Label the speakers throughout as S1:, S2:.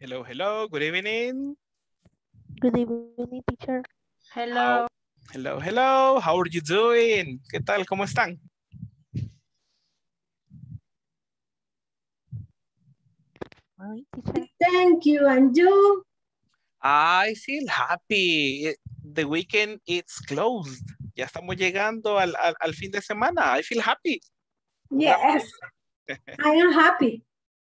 S1: Hello, hello, good evening.
S2: Good evening, teacher.
S3: Hello.
S1: Hello, hello, how are you doing? ¿Qué tal? ¿Cómo están?
S3: Thank you. And you?
S1: I feel happy. It- The weekend is closed. Ya estamos llegando al, al, al fin de semana. I feel happy.
S3: Yes. I am happy.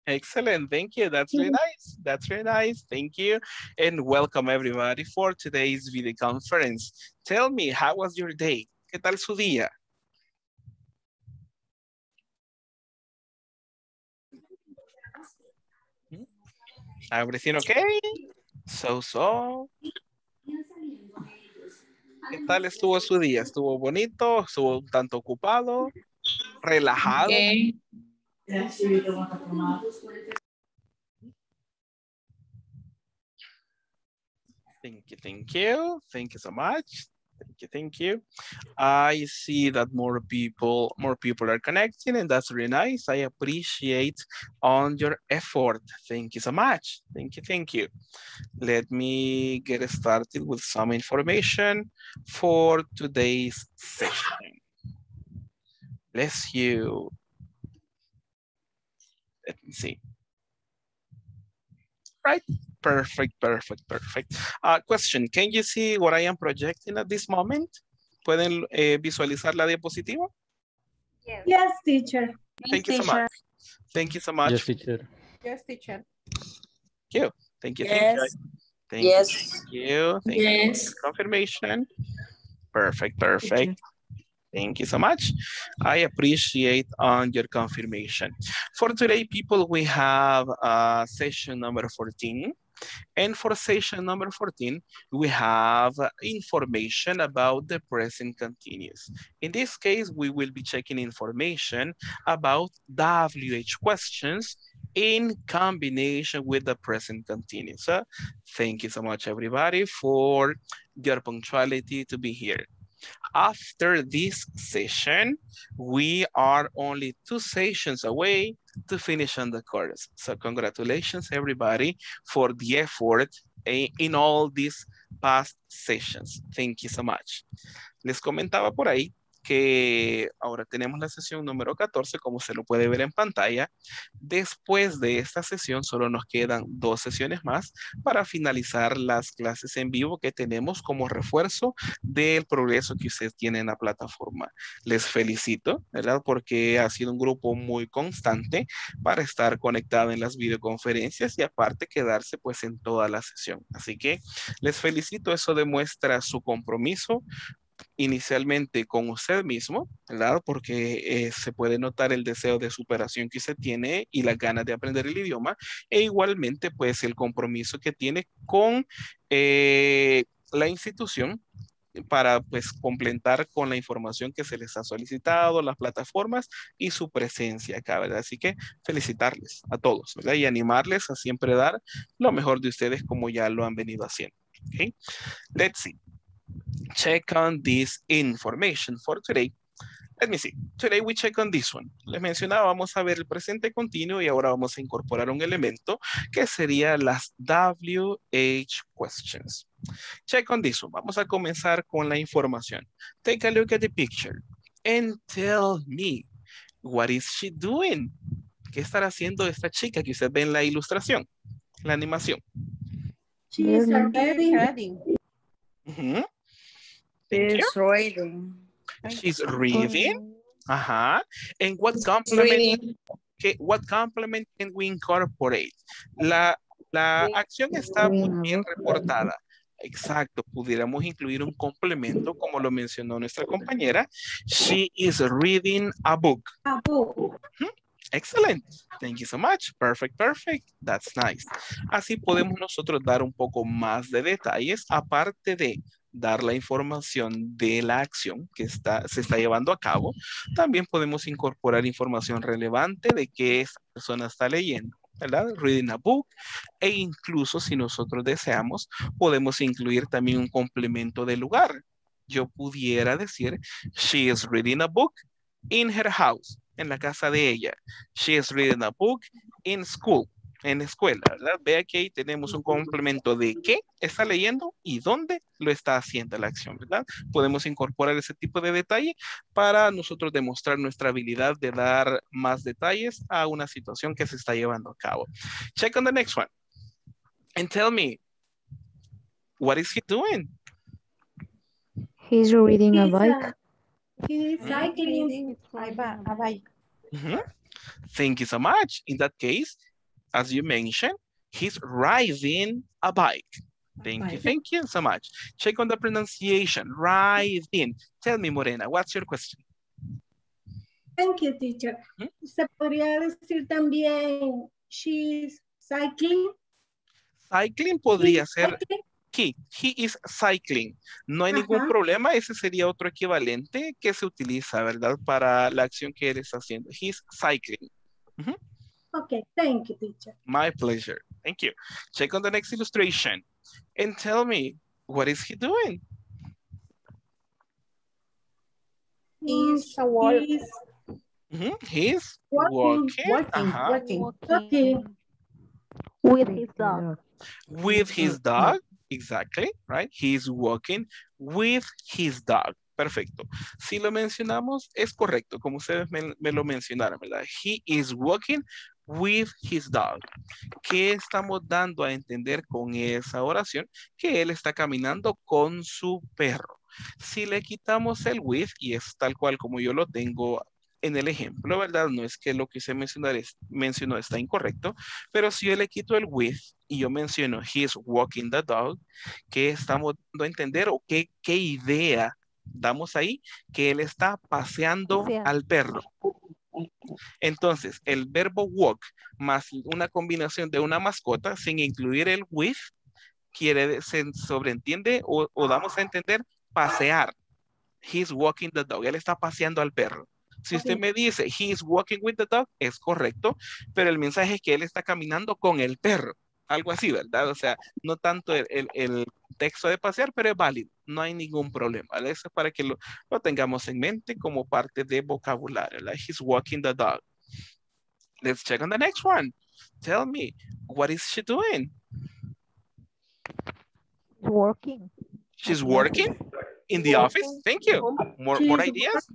S1: Excellent. Thank you. That's very nice. That's very nice. Thank you. And welcome everybody for today's video conference. Tell me, how was your day? ¿Qué tal su día? Hmm? Everything okay? So, so. ¿Qué tal estuvo su día? ¿Estuvo bonito? ¿Estuvo un tanto ocupado? ¿Relajado?
S4: Okay.
S1: Thank you, thank you. Thank you so much. Thank you, thank you. I see that more people, more people are connecting and that's really nice. I appreciate on your effort. Thank you so much. Thank you, thank you. Let me get started with some information for today's session. Bless you. Let me see. Right, perfect, perfect, perfect. Uh, question, can you see what I am projecting at this moment? ¿Pueden eh, visualizar la diapositiva?
S3: Yes, teacher.
S1: Thank you so much. Thank you so much.
S5: Yes, teacher.
S4: Yes, teacher.
S1: Thank you. Thank you.
S4: Yes.
S1: Thank you.
S4: Yes.
S1: Thank you. Thank you.
S4: Yes.
S1: Confirmation. Perfect, perfect. Thank you so much. I appreciate on your confirmation. For today, people, we have uh, session number 14. And for session number 14, we have information about the present continuous. In this case, we will be checking information about WH questions in combination with the present continuous. So, thank you so much, everybody, for your punctuality to be here. After this session, we are only two sessions away to finish on the course. So congratulations, everybody, for the effort in all these past sessions. Thank you so much. Les comentaba por ahí que ahora tenemos la sesión número 14, como se lo puede ver en pantalla. Después de esta sesión, solo nos quedan dos sesiones más para finalizar las clases en vivo que tenemos como refuerzo del progreso que ustedes tienen en la plataforma. Les felicito, ¿verdad? Porque ha sido un grupo muy constante para estar conectado en las videoconferencias y aparte quedarse pues en toda la sesión. Así que les felicito, eso demuestra su compromiso inicialmente con usted mismo, ¿verdad? Porque eh, se puede notar el deseo de superación que usted tiene y las ganas de aprender el idioma e igualmente pues el compromiso que tiene con eh, la institución para pues complementar con la información que se les ha solicitado, las plataformas y su presencia acá, ¿verdad? Así que felicitarles a todos, ¿verdad? Y animarles a siempre dar lo mejor de ustedes como ya lo han venido haciendo, ¿ok? Let's see. Check on this information for today. Let me see. Today we check on this one. Les mencionaba, vamos a ver el presente continuo y ahora vamos a incorporar un elemento que sería las WH questions. Check on this one. Vamos a comenzar con la información. Take a look at the picture and tell me, what is she doing? ¿Qué estará haciendo esta chica que usted ve en la ilustración, la animación?
S3: She is
S4: Is reading.
S1: She's reading. Ajá. And what complement, what complement can we incorporate? La, la acción está muy bien reportada. Exacto, pudiéramos incluir un complemento, como lo mencionó nuestra compañera. She is reading a book.
S3: A book.
S1: Excellent. Thank you so much. Perfect, perfect. That's nice. Así podemos nosotros dar un poco más de detalles, aparte de dar la información de la acción que está, se está llevando a cabo. También podemos incorporar información relevante de que esta persona está leyendo. ¿verdad? Reading a book e incluso si nosotros deseamos podemos incluir también un complemento de lugar. Yo pudiera decir, she is reading a book in her house, en la casa de ella. She is reading a book in school, en escuela, ¿verdad? Vea que ahí tenemos un complemento de qué está leyendo y dónde lo está haciendo la acción, ¿verdad? Podemos incorporar ese tipo de detalle para nosotros demostrar nuestra habilidad de dar más detalles a una situación que se está llevando a cabo. Check on the next one. And tell me, what is he doing?
S2: He's riding a
S3: He's,
S2: bike.
S3: uh, He's cycling.
S4: A bike.
S1: Mhm. Thank you so much. In that case, as you mentioned, he's riding a bike. Thank you,
S4: Bike.
S1: thank you so much. Check on the pronunciation, riding. Tell me, Morena, what's your question?
S3: Thank you, teacher.
S1: ¿Mm?
S3: Se podría decir también, she's cycling.
S1: Cycling podría
S3: He's
S1: ser
S3: cycling.
S1: he, he is cycling. No hay ningún problema, ese sería otro equivalente que se utiliza, ¿verdad? Para la acción que él está haciendo. He's cycling.
S3: Okay, thank you, teacher.
S1: My pleasure. Thank you. Check on the next illustration and tell me, what is he doing?
S4: He's a walk.
S3: He's
S1: Mhm, He's
S3: Walking,
S1: walking,
S4: Walking,
S1: ajá,
S4: walking.
S3: Walking.
S2: With his dog.
S1: with his dog. Exactly, right? He's walking with his dog. Perfecto. Si lo mencionamos, es correcto, como ustedes me, me lo mencionaron, ¿verdad? He is walking with his dog. ¿Qué estamos dando a entender con esa oración? Que él está caminando con su perro. Si le quitamos el with, y es tal cual como yo lo tengo en el ejemplo, ¿verdad? No es que lo que se mencionar es- mencionó está incorrecto, pero si yo le quito el with y yo menciono he's walking the dog, ¿qué estamos dando a entender o qué, qué idea damos ahí? Que él está paseando
S2: Paseando.
S1: al perro. Entonces, el verbo walk más una combinación de una mascota sin incluir el with, quiere, se sobreentiende o, o damos a entender pasear. He's walking the dog. Él está paseando al perro. Si usted me dice he's walking with the dog, es correcto, pero el mensaje es que él está caminando con el perro. Algo así, ¿verdad? O sea, no tanto el, el- el texto de pasear, pero es válido. No hay ningún problema. ¿vale? Eso es para que lo, lo tengamos en mente como parte de vocabulario. He's walking the dog. Let's check on the next one. Tell me, what is she doing?
S2: Working.
S1: She's working in the office. Thank you. More, more
S3: She's
S1: ideas?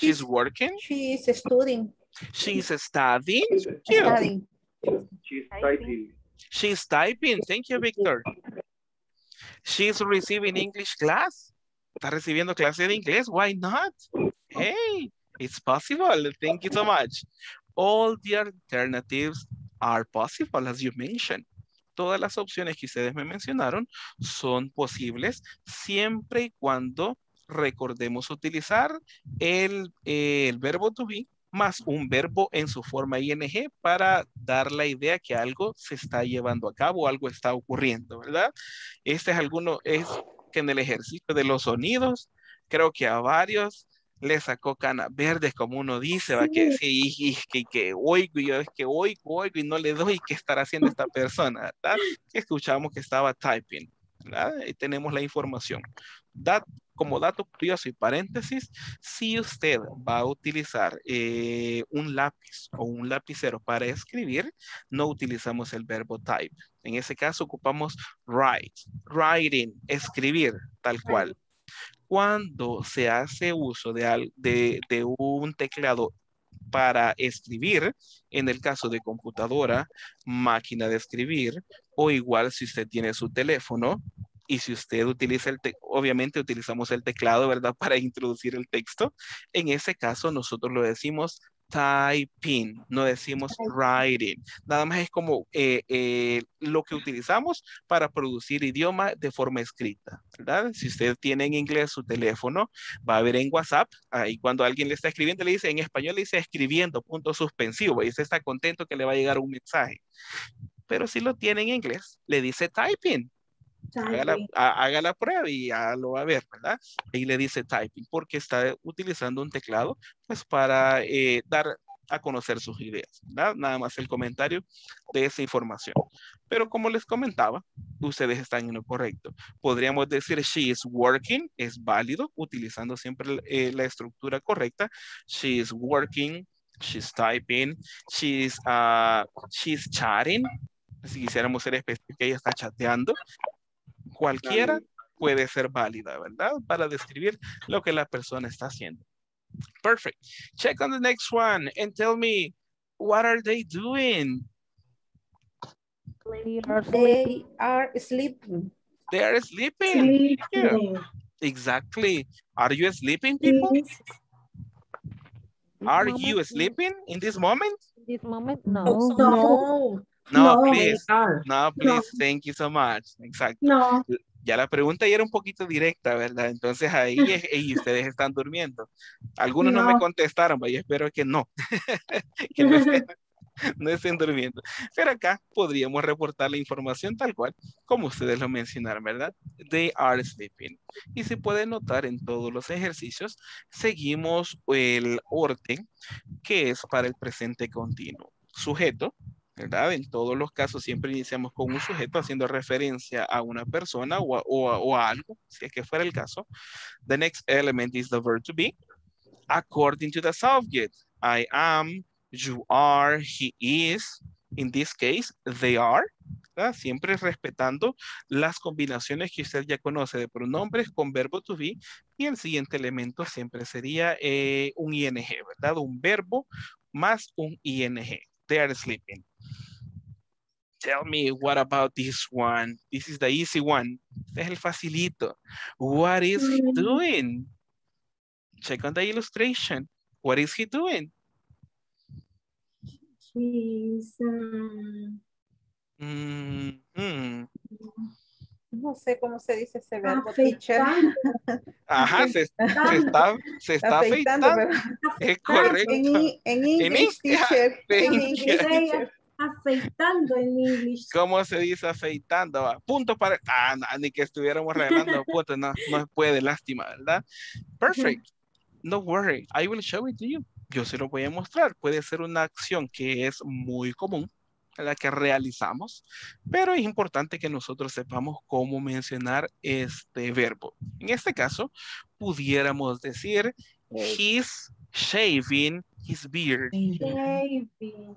S1: She's working.
S4: She is studying.
S1: She's studying. You.
S4: Studying.
S5: She's
S2: Typing.
S1: She's typing. Thank you, Victor. She's receiving English class. Está recibiendo clase de inglés. Why not? Hey, it's possible. Thank you so much. All the alternatives are possible, as you mentioned. Todas las opciones que ustedes me mencionaron son posibles siempre y cuando recordemos utilizar el, eh, el verbo to be más un verbo en su forma ing para dar la idea que algo se está llevando a cabo, algo está ocurriendo, ¿verdad? Este es alguno, es que en el ejercicio de los sonidos, creo que a varios les sacó canas verdes, como uno dice, va que sí, y- y que, que oigo, y yo es que oigo, oigo y no le doy, ¿qué estará haciendo esta persona? ¿verdad? Escuchamos que estaba typing, ¿verdad? Y tenemos la información. Como dato curioso y paréntesis, si usted va a utilizar eh, un lápiz o un lapicero para escribir, no utilizamos el verbo type. En ese caso ocupamos write, writing, escribir, tal cual. Cuando se hace uso de, de un teclado para escribir, en el caso de computadora, máquina de escribir, o igual si usted tiene su teléfono, y si usted utiliza el, te- obviamente utilizamos el teclado, ¿verdad? Para introducir el texto. En ese caso nosotros lo decimos typing, no decimos writing. Nada más es como eh, eh, lo que utilizamos para producir idioma de forma escrita, ¿verdad? Si usted tiene en inglés su teléfono, va a ver en WhatsApp, ahí cuando alguien le está escribiendo, le dice en español, le dice escribiendo, punto suspensivo, y usted está contento que le va a llegar un mensaje. Pero si lo tiene en inglés, le dice typing haga la, haga prueba y ya lo va a ver, ¿verdad? Ahí le dice typing porque está utilizando un teclado pues para eh, dar a conocer sus ideas, ¿verdad? Nada más el comentario de esa información. Pero como les comentaba, ustedes están en lo correcto. Podríamos decir she is working, es válido, utilizando siempre eh, la estructura correcta. She is working, she's typing, she's, uh, she's chatting, Si quisiéramos ser específicos, ella está chateando. Cualquiera puede ser válida, ¿verdad? Para describir lo que la persona está haciendo. Perfect. Check on the next one and tell me, what are they doing?
S2: They are
S4: They are sleeping.
S1: They are sleeping.
S3: Sleeping.
S1: Exactly. Are you sleeping, people? Are
S2: moment,
S1: you sleeping in this moment?
S2: This moment, no.
S4: No.
S1: No,
S3: No.
S1: please. No, please. Thank you so much. Exacto.
S3: No,
S1: Ya la pregunta ya era un poquito directa, ¿verdad? Entonces ahí es- y ustedes están durmiendo. Algunos no, me
S3: No.
S1: contestaron, pero yo espero que no. que no estén, no estén durmiendo. Pero acá podríamos reportar la información tal cual como ustedes lo mencionaron, ¿verdad? They are sleeping. Y se puede notar en todos los ejercicios, seguimos el orden que es para el presente continuo. Sujeto, ¿verdad? En todos los casos siempre iniciamos con un sujeto haciendo referencia a una persona o a, o algo, si es que fuera el caso. The next element is the verb to be. According to the subject, I am, you are, he is. In this case, they are. Siempre respetando las combinaciones que usted ya conoce de pronombres con verbo to be. Y el siguiente elemento siempre sería eh, un ing, ¿verdad? Un verbo más un ing. They are sleeping. Tell me, what about this one? This is the easy one. Este es el facilito. What is he
S3: Mm.
S1: doing? Check on the illustration. What is he doing?
S3: he's, um,
S1: Mhm.
S4: No sé cómo se dice ese verbo, teacher.
S3: afeitando,
S1: Ajá, se, se está, se está
S4: Afeitando,
S1: afeitando. Es
S4: En,
S1: correcto.
S4: i- en English, teacher. En
S1: Thank
S4: English,
S1: you.
S4: teacher.
S3: Afeitando en inglés.
S1: ¿Cómo se dice afeitando? Va, Punto para... Ah, no, ni que estuviéramos regalando puntos. No, no se puede, lástima, ¿verdad? Perfect. No worry, I will show it to you. Yo se lo voy a mostrar. Puede ser una acción que es muy común, la que realizamos, pero es importante que nosotros sepamos cómo mencionar este verbo. En este caso, pudiéramos decir, he's shaving his beard.
S3: Shaving.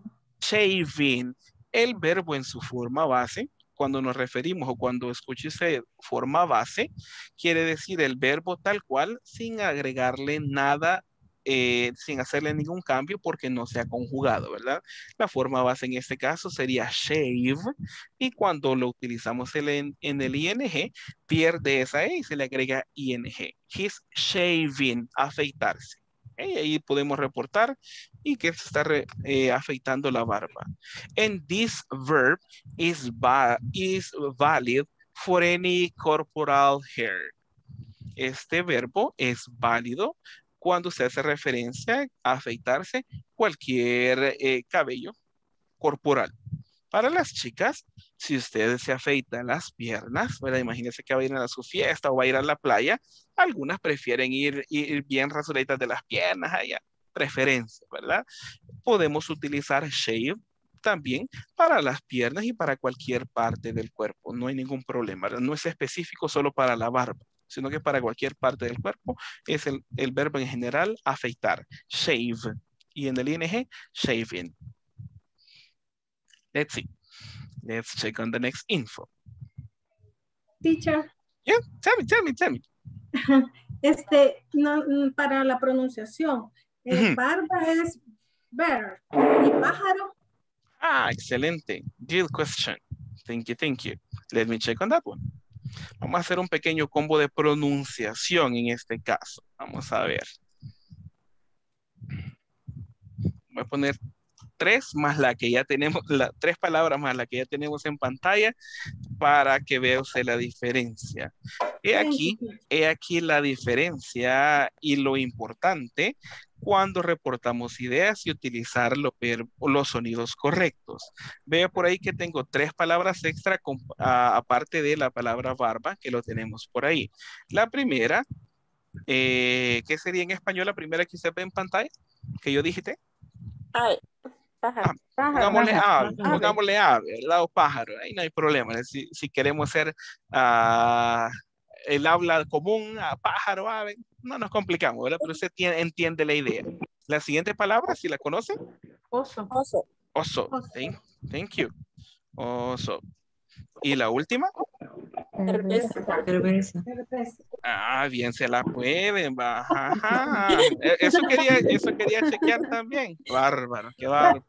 S1: Shaving. El verbo en su forma base, cuando nos referimos o cuando escuche usted forma base, quiere decir el verbo tal cual sin agregarle nada, eh, sin hacerle ningún cambio porque no se ha conjugado, ¿verdad? La forma base en este caso sería shave y cuando lo utilizamos en, en el ing, pierde esa e y se le agrega ing. He's shaving, afeitarse. ¿Ok? Ahí podemos reportar y que se está eh, afeitando la barba. And this verb is, va- is valid for any corporal hair. Este verbo es válido cuando se hace referencia a afeitarse cualquier eh, cabello corporal. Para las chicas, si ustedes se afeitan las piernas, ¿verdad? Imagínense que va a ir a su fiesta o va a ir a la playa, algunas prefieren ir, bien rasuraditas de las piernas allá, preferencia, ¿verdad? Podemos utilizar shave también para las piernas y para cualquier parte del cuerpo, no hay ningún problema, ¿verdad? no es específico solo para la barba, sino que para cualquier parte del cuerpo es el, el verbo en general afeitar, shave, y en el ing, shaving. Let's see. Let's check on the next info.
S3: Teacher,
S1: Yeah, tell me, tell me, tell me.
S3: este, no, mm, para la pronunciación, eh, barba es bear y pájaro,
S1: Ah, excelente. Good question. Thank you, thank you. Let me check on that one. Vamos a hacer un pequeño combo de pronunciación en este caso. Vamos a ver. Voy a poner tres más la que ya tenemos, la, tres palabras más la que ya tenemos en pantalla para que vea usted la diferencia. He aquí, he aquí la diferencia y lo importante cuando reportamos ideas y utilizar lo los sonidos correctos. Veo por ahí que tengo tres palabras extra con- a- aparte de la palabra barba que lo tenemos por ahí. La primera, eh, ¿qué sería en español la primera que usted ve en pantalla? Que yo dijiste.
S4: Ay, pájaro. Pájaro,
S1: Pongámosle
S4: pájaro.
S1: ave, pongámosle ave, ¿verdad? O pájaro, ahí no hay problema. Si, si queremos ser ah, el habla común, a pájaro, ave, no nos complicamos, ¿verdad? Pero usted tiene- entiende la idea. La siguiente palabra, si la conoce,
S4: Oso. Oso.
S1: oso.
S3: Oso.
S1: Thank, thank you. Also. ¿Y la última?
S2: Cerveza.
S4: Cerveza.
S1: Ah, bien se la pueden, va. Ajá. E- Eso quería, eso quería chequear también. Bárbaro, qué bárbaro.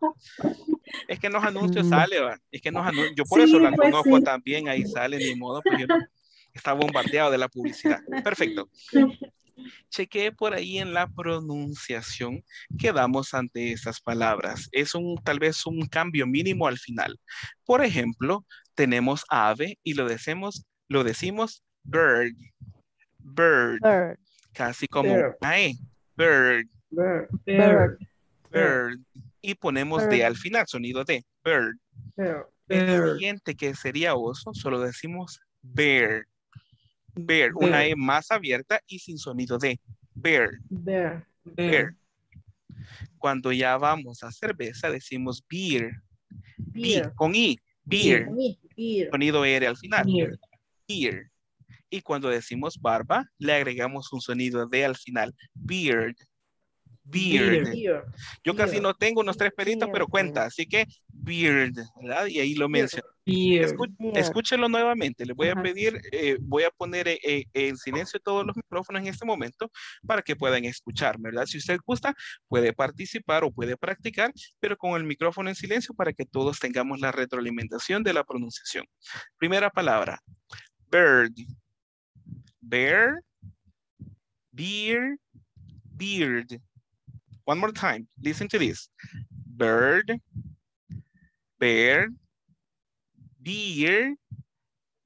S1: Es que en los anuncios sale, va. Es que en los anuncios, yo por
S3: Sí,
S1: eso la
S3: pues
S1: conozco
S3: sí.
S1: también, ahí sale, ni modo, pues yo no- está bombardeado de la publicidad. Perfecto. Chequeé por ahí en la pronunciación que damos ante estas palabras. Es un, tal vez un cambio mínimo al final. Por ejemplo, tenemos ave y lo decimos, lo decimos bird. Bird.
S2: Bird.
S1: Casi como
S4: Bird.
S1: una E. Bird.
S4: Bird.
S2: Bird.
S1: Bird. Y ponemos D al final, sonido D. Bird.
S4: Bird.
S1: El siguiente que sería oso, solo decimos bear. Bear, una. E más abierta y sin sonido D. Bear.
S4: Bear.
S1: Bear. Cuando ya vamos a cerveza, decimos beer. Beer. Con I. Beer.
S4: Beer.
S1: Sonido R al final.
S4: Beer.
S1: Beer. Y cuando decimos barba, le agregamos un sonido D al final. Beard. Beard. Yo casi no tengo unos tres peditos, pero cuenta. Así que beard, ¿verdad? Y ahí lo menciono.
S2: Beard.
S1: escúchelo nuevamente. Le voy a pedir, eh, voy a poner eh, eh, en silencio todos los micrófonos en este momento para que puedan escuchar, ¿verdad? Si usted gusta, puede participar o puede practicar, pero con el micrófono en silencio para que todos tengamos la retroalimentación de la pronunciación. Primera palabra, bird. Bear, beer, beard. One more time. Listen to this. Bird, bear, beer,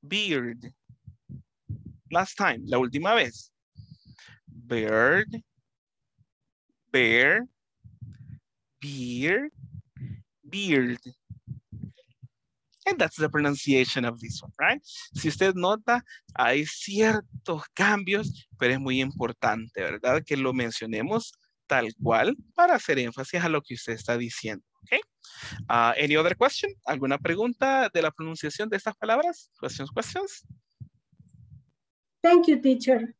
S1: beard. Last time, la última vez. Bird, bear, beer, beard. And that's the pronunciation of this one, right? Si usted nota, hay ciertos cambios, pero es muy importante, ¿verdad? Que lo mencionemos tal cual para hacer énfasis a lo que usted está diciendo, ¿ok? Uh, any other question? ¿Alguna pregunta de la pronunciación de estas palabras? Questions, questions?
S3: Thank you, teacher.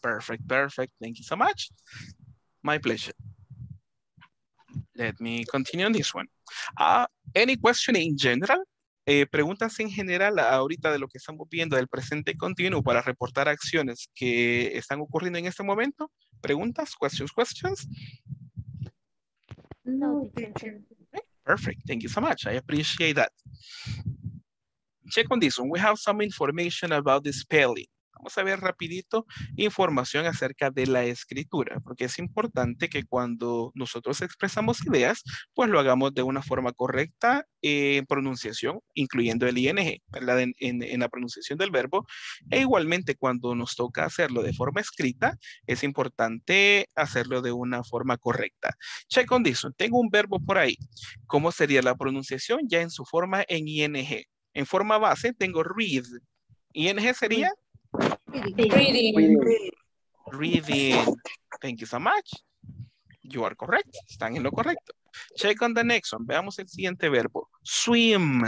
S1: Perfect, perfect. Thank you so much. My pleasure. Let me continue on this one. Uh, any question in general? Eh, preguntas en general ahorita de lo que estamos viendo del presente continuo para reportar acciones que están ocurriendo en este momento. Preguntas, questions, questions.
S2: No, teacher.
S1: Perfect. Thank you so much. I appreciate that. Check on this one. We have some information about the spelling. Vamos a ver rapidito información acerca de la escritura, porque es importante que cuando nosotros expresamos ideas, pues lo hagamos de una forma correcta en pronunciación, incluyendo el ing, ¿verdad? En, en- en la pronunciación del verbo. E igualmente cuando nos toca hacerlo de forma escrita, es importante hacerlo de una forma correcta. Check on this. Tengo un verbo por ahí. ¿Cómo sería la pronunciación? Ya en su forma en ing. En forma base tengo read. ING sería
S4: Reading.
S1: reading. Thank you so much. You are correct. Están en lo correcto. Check on the next one. Veamos el siguiente verbo. Swim.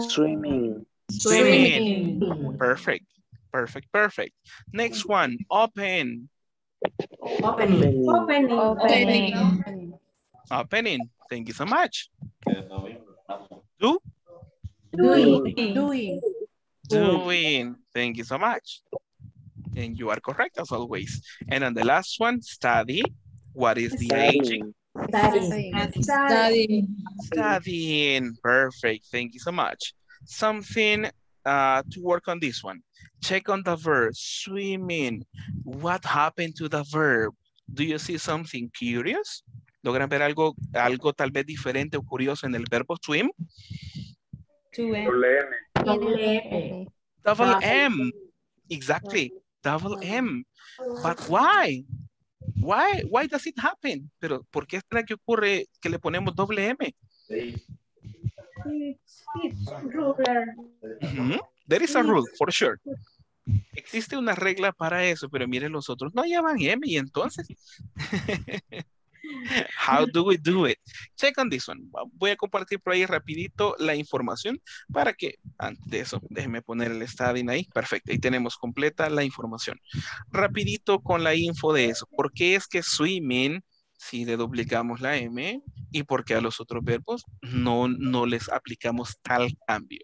S5: Swimming.
S1: Swimming. Perfect. Perfect. Perfect. Next one. Open.
S4: Opening.
S3: Opening.
S4: Opening.
S1: Opening. Thank you so much. Do.
S3: Doing.
S4: Doing.
S1: Doing. Thank you so much. And you are correct as always. And on the last one, study. What is the aging?
S5: Studying.
S3: Studying.
S4: Studying.
S1: Studying. Perfect. Thank you so much. Something uh, to work on this one. Check on the verb. Swimming. What happened to the verb? Do you see something curious? ¿Logran ver algo, algo tal vez diferente o curioso en el verbo swim?
S3: Doble
S1: Double. M. Exactly. Double M. But why? Why? Why does it happen? Pero ¿por qué será que ocurre que le ponemos doble M?
S3: It's, it's.
S1: There is a rule, for sure. Existe una regla para eso, pero miren los otros no llevan M y entonces. How do we do it? Check on this one. Voy a compartir por ahí rapidito la información para que, antes de eso, déjenme poner el studying ahí. Perfecto, ahí tenemos completa la información. Rapidito con la info de eso. ¿Por qué es que swimming si le duplicamos la M y por qué a los otros verbos no, no les aplicamos tal cambio.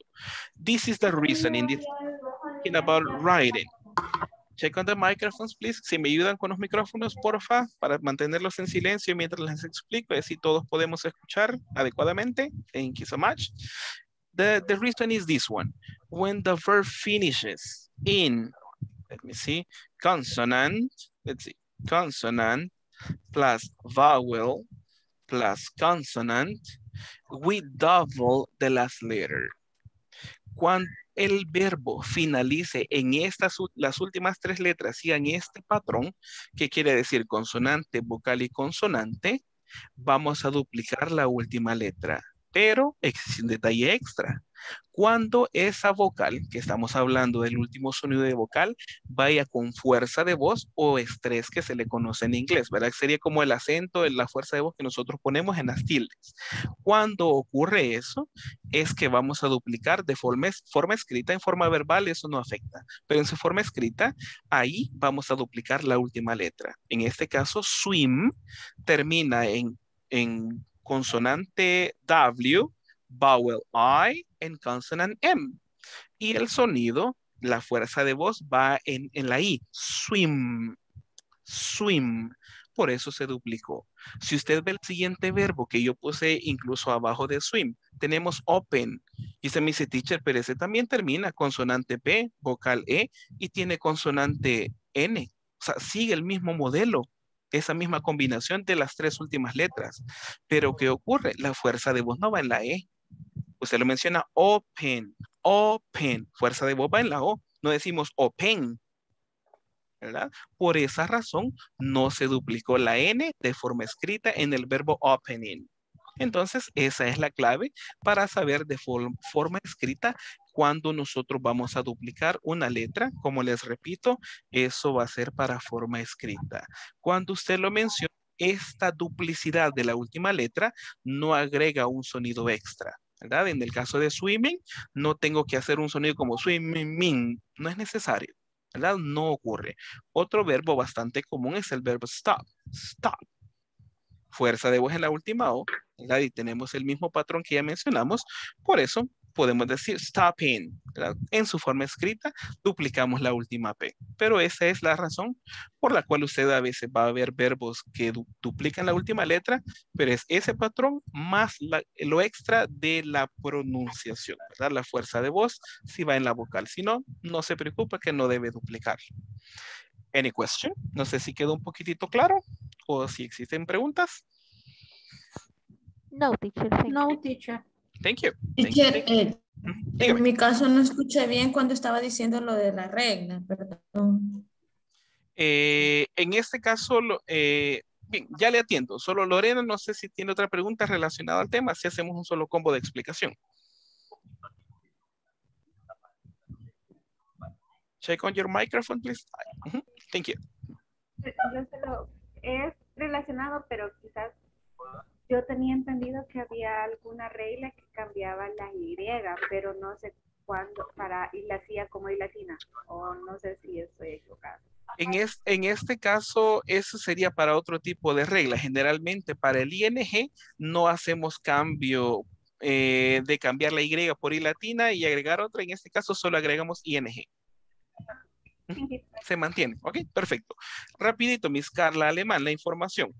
S1: This is the reason in this about writing. Check on the microphones, please. Si me ayudan con los micrófonos, porfa, para mantenerlos en silencio mientras les explico, si todos podemos escuchar adecuadamente. Thank you so much. The, the reason is this one. When the verb finishes in, let me see, consonant, let's see, consonant plus vowel plus consonant, we double the last letter. Cuando el verbo finalice en estas, las últimas tres letras y en este patrón, que quiere decir consonante, vocal y consonante, vamos a duplicar la última letra. Pero existe un detalle extra. Cuando esa vocal, que estamos hablando del último sonido de vocal, vaya con fuerza de voz o estrés que se le conoce en inglés, ¿verdad? Sería como el acento, la fuerza de voz que nosotros ponemos en las tildes. Cuando ocurre eso, es que vamos a duplicar de forma, forma escrita, en forma verbal eso no afecta, pero en su forma escrita, ahí vamos a duplicar la última letra. En este caso, swim termina en, en consonante W, vowel I en consonant M. Y el sonido, la fuerza de voz va en, en la I. Swim, swim. Por eso se duplicó. Si usted ve el siguiente verbo que yo puse incluso abajo de swim, tenemos open. Y se me dice, teacher, pero ese también termina consonante P, vocal E, y tiene consonante N. O sea, sigue el mismo modelo esa misma combinación de las tres últimas letras. Pero ¿qué ocurre? La fuerza de voz no va en la E. Usted lo menciona open, open. Fuerza de va en la O. No decimos open. ¿verdad? Por esa razón no se duplicó la N de forma escrita en el verbo opening. Entonces, esa es la clave para saber de forma escrita cuando nosotros vamos a duplicar una letra. Como les repito, eso va a ser para forma escrita. Cuando usted lo menciona, esta duplicidad de la última letra no agrega un sonido extra. ¿verdad? En el caso de swimming, no tengo que hacer un sonido como swimming, no es necesario, ¿verdad? No ocurre. Otro verbo bastante común es el verbo stop, stop. Fuerza de voz en la última O, ¿verdad? Y tenemos el mismo patrón que ya mencionamos, por eso podemos decir stopping. En su forma escrita, duplicamos la última P. Pero esa es la razón por la cual usted a veces va a ver verbos que duplican la última letra, pero es ese patrón más lo extra de la pronunciación, ¿verdad? La fuerza de voz si va en la vocal. Si no, no se preocupe que no debe duplicar. Any question? No sé si quedó un poquitito claro o si existen preguntas.
S2: No, teacher.
S3: No, teacher.
S1: Thank you.
S6: Teacher, eh, en mi caso no escuché bien cuando estaba diciendo lo de la regla, perdón.
S1: Eh, en este caso, eh, bien, ya le atiendo. Solo Lorena, no sé si tiene otra pregunta relacionada al tema, si hacemos un solo combo de explicación. Check on your microphone, please. Thank you.
S7: es relacionado, pero quizás yo tenía entendido que había alguna regla que cambiaba la Y, pero no sé cuándo, para, y la hacía como y latina, o no sé si estoy equivocado.
S1: En, en este caso, eso sería para otro tipo de regla. Generalmente para el ING no hacemos cambio eh, de cambiar la Y por I latina y agregar otra. En este caso solo agregamos ING. Se mantiene, ok, perfecto. Rapidito, Miss Carla Alemán, la información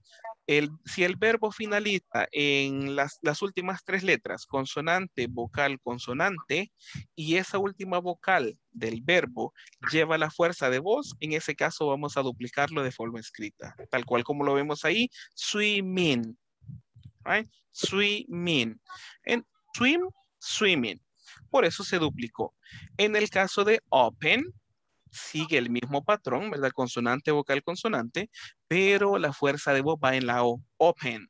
S1: si el verbo finaliza en las, últimas tres letras, consonante, vocal, consonante, y esa última vocal del verbo lleva la fuerza de voz, en ese caso vamos a duplicarlo de forma escrita, tal cual como lo vemos ahí, swimming, right? Swimming. En swim, swimming. Por eso se duplicó. En el caso de open, sigue el mismo patrón, ¿verdad? Consonante, vocal, consonante, pero la fuerza de voz va en la O. Open,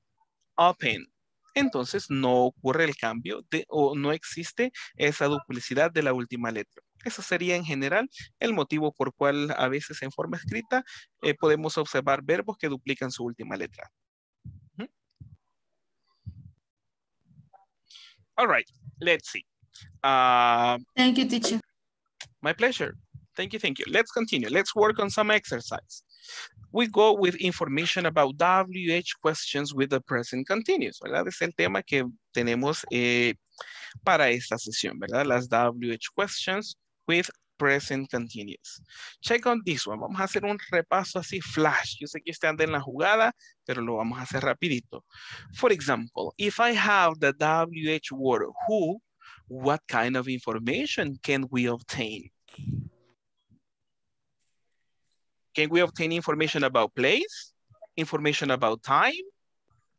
S1: open. Entonces no ocurre el cambio de, o no existe esa duplicidad de la última letra. Eso sería en general el motivo por cual a veces en forma escrita eh, podemos observar verbos que duplican su última letra. All right, let's see. Uh,
S6: Thank you, teacher.
S1: My pleasure. Thank you, thank you. Let's continue. Let's work on some exercise. We go with information about WH questions with the present continuous, ¿verdad? Es el tema que tenemos eh, para esta sesión, ¿verdad? Las WH questions with present continuous. Check on this one. Vamos a hacer un repaso así flash. Yo sé que usted anda en la jugada, pero lo vamos a hacer rapidito. For example, if I have the WH word who, what kind of information can we obtain? Can we obtain information about place? Information about time?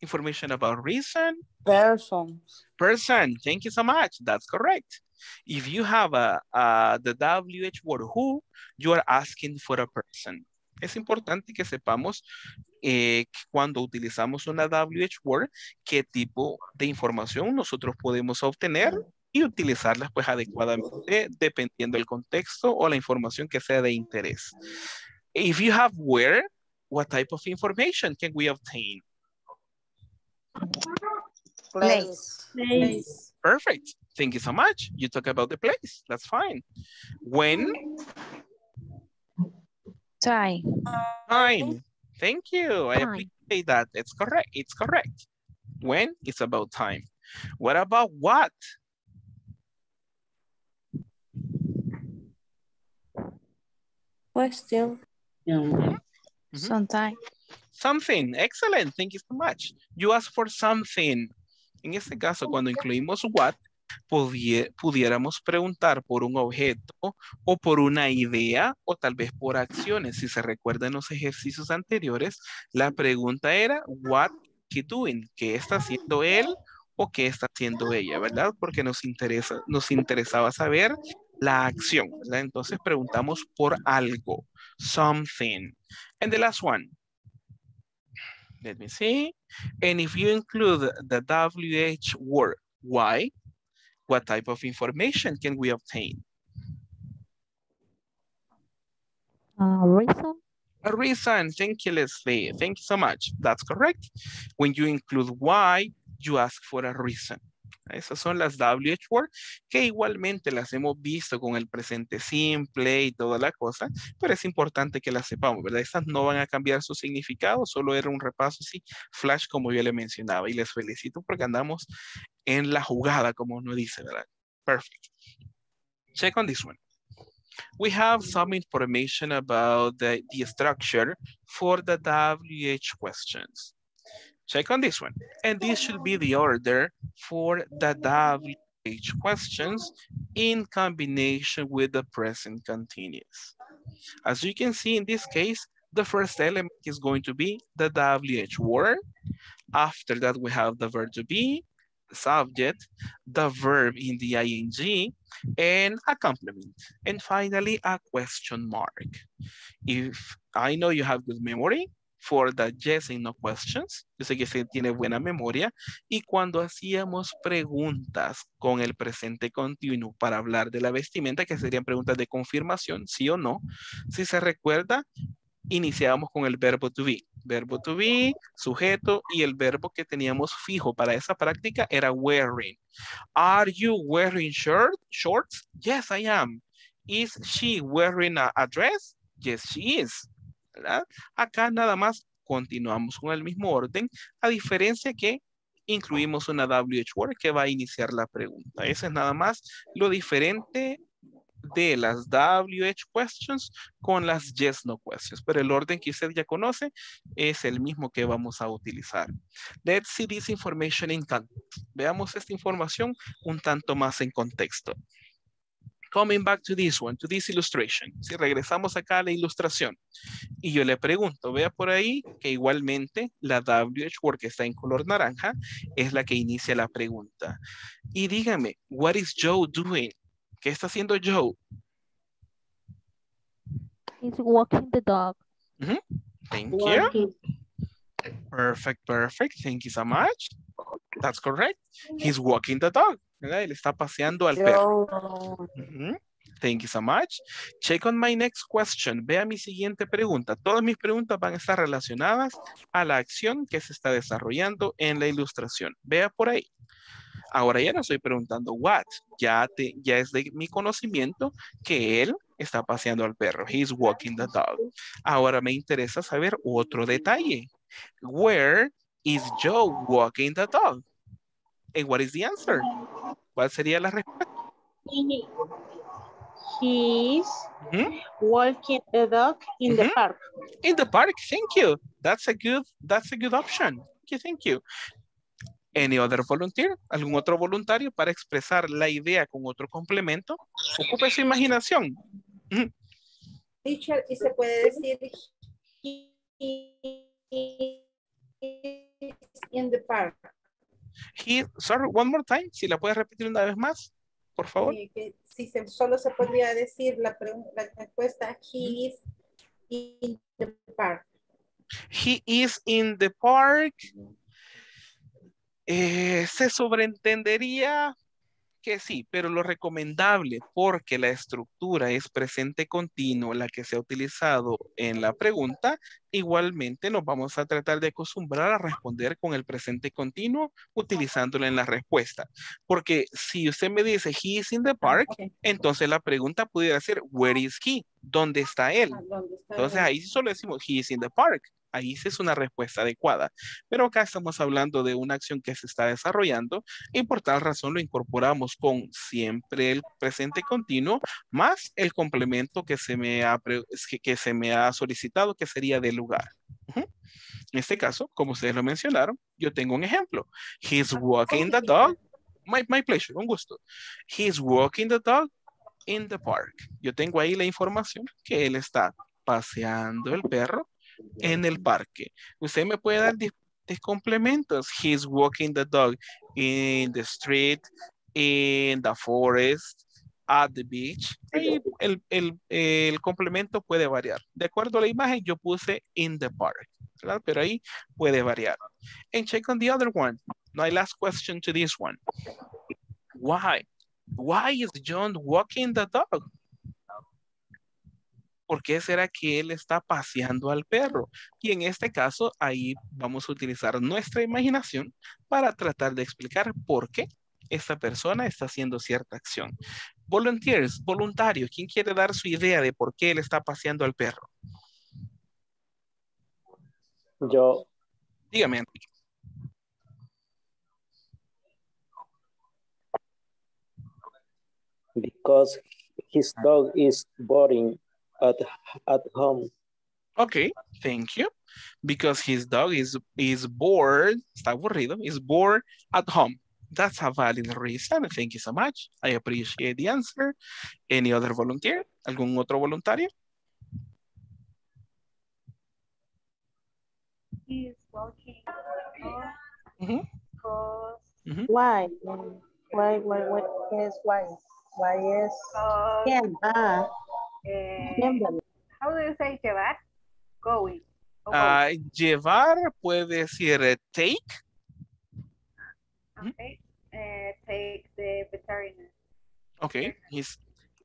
S1: Information about reason?
S5: Persons.
S1: Person, thank you so much. That's correct. If you have a, a, the WH word who, you are asking for a person. Es importante que sepamos eh, cuando utilizamos una WH word, qué tipo de información nosotros podemos obtener y utilizarlas pues adecuadamente dependiendo del contexto o la información que sea de interés. If you have where, what type of information can we obtain?
S5: Place.
S3: Place.
S1: Perfect. Thank you so much. You talk about the place. That's fine. When?
S5: Time.
S1: Time. Thank you. I
S2: Time.
S1: appreciate that. It's correct. It's correct. When? It's about time. What about what?
S5: Question.
S1: Mhm.
S5: Sometime.
S1: Something. Excellent. Thank you so much. You ask for something. En este caso, cuando incluimos what, pudiéramos preguntar por un objeto o por una idea o tal vez por acciones. Si se recuerdan los ejercicios anteriores, la pregunta era what he doing, qué está haciendo él o qué está haciendo ella, ¿verdad? Porque nos interesa, nos interesaba saber la acción, ¿verdad? Entonces preguntamos por algo, something. And the last one. Let me see. And if you include the WH word, why, what type of information can we obtain?
S2: Uh, reason?
S1: A reason. Thank you, Leslie. Thank you so much. That's correct. When you include why, you ask for a reason. Esas son las WH word que igualmente las hemos visto con el presente simple y toda la cosa, pero es importante que las sepamos, ¿verdad? Estas no van a cambiar su significado, solo era un repaso así, flash como yo le mencionaba y les felicito porque andamos en la jugada, como uno dice, ¿verdad? Perfect. Check on this one. We have some information about the, the structure for the WH questions. Check on this one. And this should be the order for the WH questions in combination with the present continuous. As you can see in this case, the first element is going to be the WH word. After that, we have the verb to be, the subject, the verb in the ing, and a complement. And finally, a question mark. If I know you have good memory, for the yes and no questions. Yo sé que se tiene buena memoria. Y cuando hacíamos preguntas con el presente continuo para hablar de la vestimenta, que serían preguntas de confirmación, sí o no, si se recuerda, iniciábamos con el verbo to be. Verbo to be, sujeto, y el verbo que teníamos fijo para esa práctica era wearing. Are you wearing shirt, shorts? Yes, I am. Is she wearing a, a dress? Yes, she is. Acá nada más continuamos con el mismo orden, a diferencia que incluimos una WH word que va a iniciar la pregunta. Eso es nada más lo diferente de las WH questions con las yes no questions, pero el orden que usted ya conoce es el mismo que vamos a utilizar. Let's see this information in context. Veamos esta información un tanto más en contexto. Coming back to this one, to this illustration. Si regresamos acá a la ilustración y yo le pregunto, vea por ahí que igualmente la WH word que está en color naranja es la que inicia la pregunta. Y dígame, what is Joe doing? ¿Qué está haciendo Joe?
S2: He's walking the dog.
S1: Thank you. Perfect, perfect. Thank you so much. That's correct. He's walking the dog. ¿Verdad? Él está paseando al perro. Thank you so much. Check on my next question. Vea mi siguiente pregunta. Todas mis preguntas van a estar relacionadas a la acción que se está desarrollando en la ilustración. Vea por ahí. Ahora ya no estoy preguntando what. Ya, te, ya es de mi conocimiento que él está paseando al perro. He's walking the dog. Ahora me interesa saber otro detalle. Where is Joe walking the dog? And what is the answer? ¿Cuál sería la respuesta?
S8: He's
S1: Ujú.
S8: walking the dog in the park.
S1: In the park, thank you. That's a good, that's a good option. Thank you, thank you. Any other volunteer? ¿Algún otro voluntario para expresar la idea con otro complemento? Ocupe su imaginación.
S4: Teacher, y se puede decir he is in the park.
S1: He, sorry, one more time. Si la puedes repetir una vez más, por favor.
S4: Eh, que si se, solo se podría decir la, la respuesta he is in the park.
S1: He is in the park. Eh, se sobreentendería que sí, pero lo recomendable, porque la estructura es presente continuo, la que se ha utilizado en la pregunta, igualmente nos vamos a tratar de acostumbrar a responder con el presente continuo utilizándolo en la respuesta. Porque si usted me dice he is in the park,
S4: Ok.
S1: entonces la pregunta pudiera ser where is he? ¿Dónde está él?
S4: Ah, ¿dónde está
S1: Entonces ahí solo decimos he is in the park. Ahí sí es una respuesta adecuada. Pero acá estamos hablando de una acción que se está desarrollando y por tal razón lo incorporamos con siempre el presente continuo más el complemento que se me ha, que- se me ha solicitado que sería del lugar. En este caso, como ustedes lo mencionaron, yo tengo un ejemplo. He's walking the dog. My, my pleasure, un gusto. He's walking the dog in the park. Yo tengo ahí la información que él está paseando el perro en el parque. Usted me puede dar dis- complementos. He's walking the dog in the street, in the forest, at the beach. Ahí el, el- el complemento puede variar. De acuerdo a la imagen, yo puse in the park, ¿verdad? Pero ahí puede variar. And check on the other one. My last question to this one. Why? Why is John walking the dog? ¿Por qué será que él está paseando al perro? Y en este caso, ahí vamos a utilizar nuestra imaginación para tratar de explicar por qué esta persona está haciendo cierta acción. Volunteers, voluntarios, ¿quién quiere dar su idea de por qué él está paseando al perro?
S9: Yo,
S1: Dígame, Enrique.
S9: because his dog is boring at, at home.
S1: Okay, thank you. Because his dog is, is bored, está aburrido, is bored at home. That's a valid reason. Thank you so much. I appreciate the answer. Any other volunteer? ¿Algún otro voluntario?
S7: He's walking
S1: Ujú,
S7: because,
S1: ujú.
S8: Why? Mm, Why, why, why, ¿qué why? Why es
S7: because,
S8: quién? Ah,
S7: eh, how do you say llevar? Going. o go.
S1: Ah, llevar puede decir eh, take.
S7: Okay. Uh, take the veterinary.
S1: Okay, he's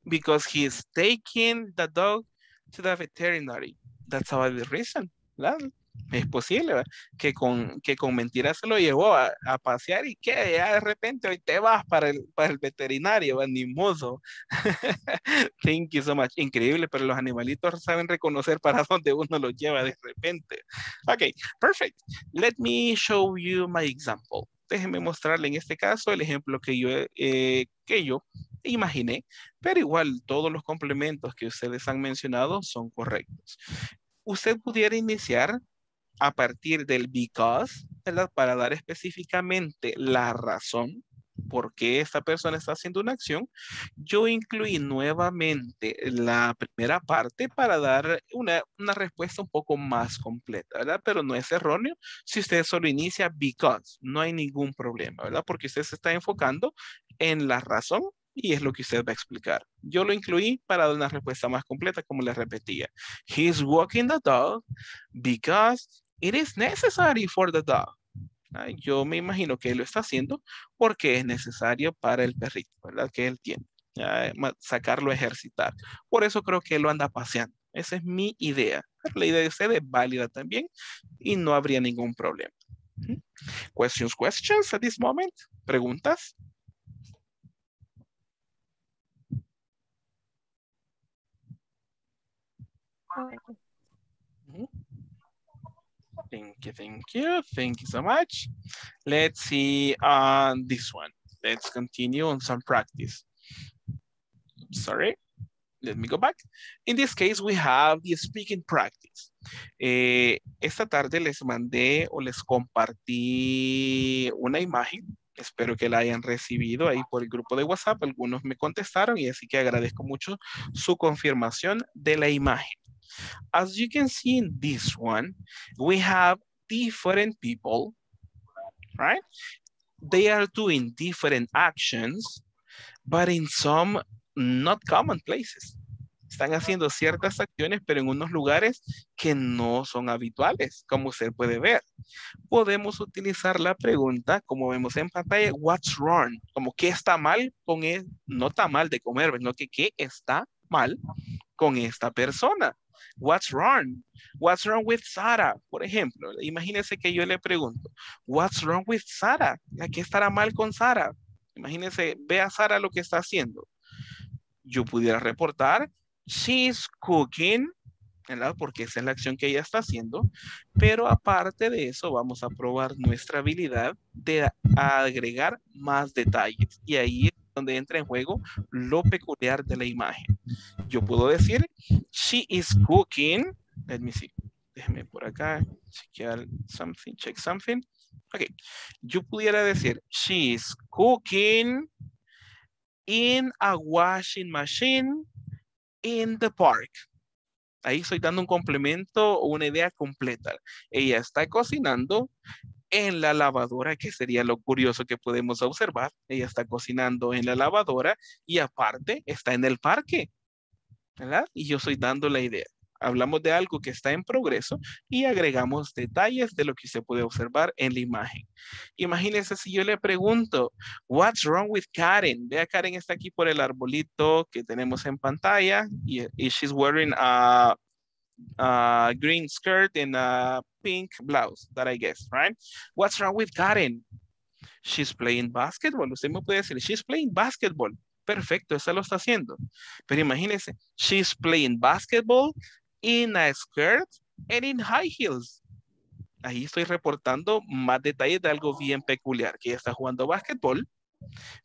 S1: because he's taking the dog to the veterinary. That's a valid reason. ¿verdad? Es posible ¿verdad? que con, que con mentiras se lo llevó a, a pasear y que ya de repente hoy te vas para el, para el veterinario, ¿verdad? ni modo. Thank you so much. Increíble, pero los animalitos saben reconocer para dónde uno los lleva de repente. Ok, perfect. Let me show you my example. Déjenme mostrarle en este caso el ejemplo que yo, eh, que yo imaginé, pero igual todos los complementos que ustedes han mencionado son correctos. Usted pudiera iniciar a partir del because. Para dar específicamente la razón por qué esta persona está haciendo una acción. Yo incluí nuevamente la primera parte para dar una, una respuesta un poco más completa, ¿verdad? Pero no es erróneo si usted solo inicia because, no hay ningún problema, ¿verdad? Porque usted se está enfocando en la razón y es lo que usted va a explicar. Yo lo incluí para dar una respuesta más completa, como les repetía. He's walking the dog because it is necessary for the dog. Yo me imagino que él lo está haciendo porque es necesario para el perrito, ¿verdad? Que él tiene. Ma- sacarlo a ejercitar. Por eso creo que él lo anda paseando. Esa es mi idea. La idea de usted es válida también y no habría ningún problema. Questions, questions at this moment? ¿Preguntas? Thank you, thank you, thank you so much. Let's see on this one. Let's continue on some practice. Sorry, let me go back. In this case, we have the speaking practice. Eh, esta tarde les mandé o les compartí una imagen. Espero que la hayan recibido ahí por el grupo de WhatsApp. Algunos me contestaron y así que agradezco mucho su confirmación de la imagen. As you can see in this one, we have different people, right? They are doing different actions, but in some not common places. Están haciendo ciertas acciones, pero en unos lugares que no son habituales, como usted puede ver. Podemos utilizar la pregunta, como vemos en pantalla, what's wrong? Como qué está mal con él, no está mal de comer, sino que qué está mal con esta persona. What's wrong? What's wrong with Sara? Por ejemplo, imagínese que yo le pregunto, what's wrong with Sara? ¿Qué estará mal con Sara? Imagínese, ve a Sara lo que está haciendo. Yo pudiera reportar, she's cooking, Porque esa es la acción que ella está haciendo. Pero aparte de eso, vamos a probar nuestra habilidad de agregar más detalles. Y ahí es donde entra en juego lo peculiar de la imagen. Yo puedo decir, she is cooking. Let me see. Déjeme por acá chequear something, check something. Ok. Yo pudiera decir, she is cooking in a washing machine in the park. Ahí estoy dando un complemento o una idea completa. Ella está cocinando en la lavadora, que sería lo curioso que podemos observar. Ella está cocinando en la lavadora y aparte está en el parque. ¿Verdad? Y yo estoy dando la idea. Hablamos de algo que está en progreso y agregamos detalles de lo que se puede observar en la imagen. Imagínense si yo le pregunto, what's wrong with Karen? Vea, Karen está aquí por el arbolito que tenemos en pantalla y, y she's wearing a, green skirt and a pink blouse, that I guess, right? What's wrong with Karen? She's playing basketball. Usted me puede decir, she's playing basketball. Perfecto, esa lo está haciendo. Pero imagínese, she's playing basketball in a skirt and in high heels. Ahí estoy reportando más detalles de algo bien peculiar, que ella está jugando básquetbol,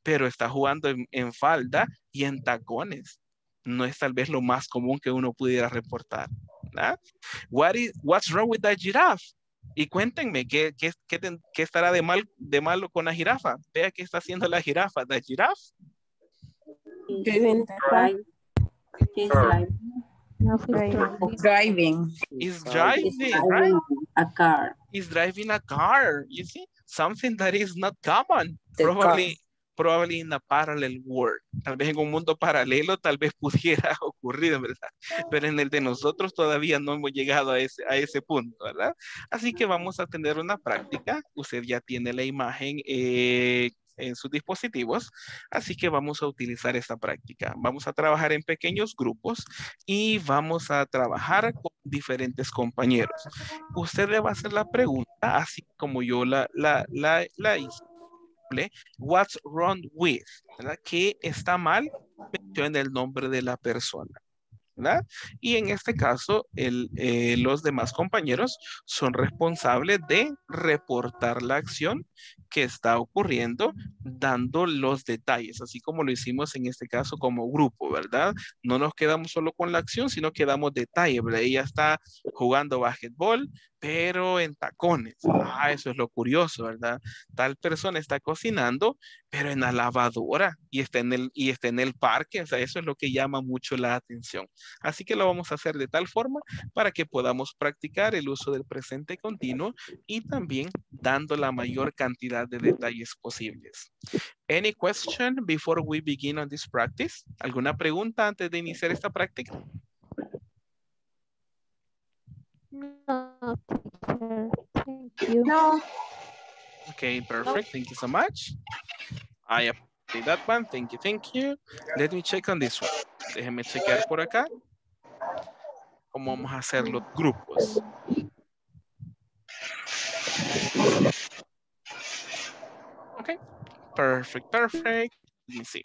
S1: pero está jugando en, en falda y en tacones. No es tal vez lo más común que uno pudiera reportar. ¿verdad? What is, what's wrong with that giraffe? Y cuéntenme, ¿qué, qué, qué, ten- qué estará de, mal, de malo con la jirafa? Vea qué está haciendo la jirafa. ¿La giraffe?
S5: Driving.
S1: is driving, right?
S10: a car.
S1: Is driving a car. You see, something that is not common.
S5: The
S1: Probably, probably in a parallel world. Tal vez en un mundo paralelo, tal vez pudiera ocurrir, ¿verdad? Pero en el de nosotros todavía no hemos llegado a ese, a ese punto, ¿verdad? Así que vamos a tener una práctica. Usted ya tiene la imagen eh, en sus dispositivos, así que vamos a utilizar esta práctica. Vamos a trabajar en pequeños grupos y vamos a trabajar con diferentes compañeros. Usted le va a hacer la pregunta, así como yo la, la, la, hice. What's wrong with? ¿Qué está mal? Menciona el nombre de la persona. Y en este caso, eh, los demás compañeros son responsables de reportar la acción que está ocurriendo, dando los detalles, así como lo hicimos en este caso como grupo, ¿verdad? No nos quedamos solo con la acción, sino que damos detalles, ¿verdad? Ella está jugando básquetbol, pero en tacones. Ah, eso es lo curioso, ¿verdad? Tal persona está cocinando, pero en la lavadora y está en el, y está en el parque, o sea, eso es lo que llama mucho la atención. Así que lo vamos a hacer de tal forma para que podamos practicar el uso del presente continuo y también dando la mayor cantidad de detalles posibles. Any question before we begin on this practice? ¿Alguna pregunta antes de iniciar esta práctica?
S2: No, teacher. Thank you.
S10: No,
S1: Okay, perfect. Thank you so much. I appreciate that one. Thank you, thank you. Let me check on this one. Déjeme chequear por acá. ¿Cómo vamos a hacer los grupos? Okay, perfect, perfect. Let me see.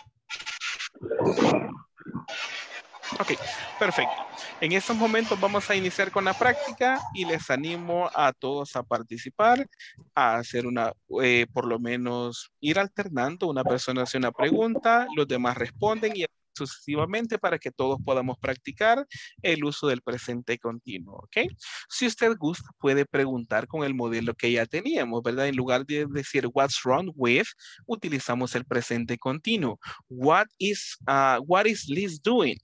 S1: Ok, perfecto. En estos momentos vamos a iniciar con la práctica y les animo a todos a participar, a hacer una, eh, por lo menos ir alternando. Una persona hace una pregunta, los demás responden y sucesivamente para que todos podamos practicar el uso del presente continuo, ¿ok? Si usted gusta, puede preguntar con el modelo que ya teníamos, ¿verdad? En lugar de decir what's wrong with, utilizamos el presente continuo. What is, uh, what is Liz doing?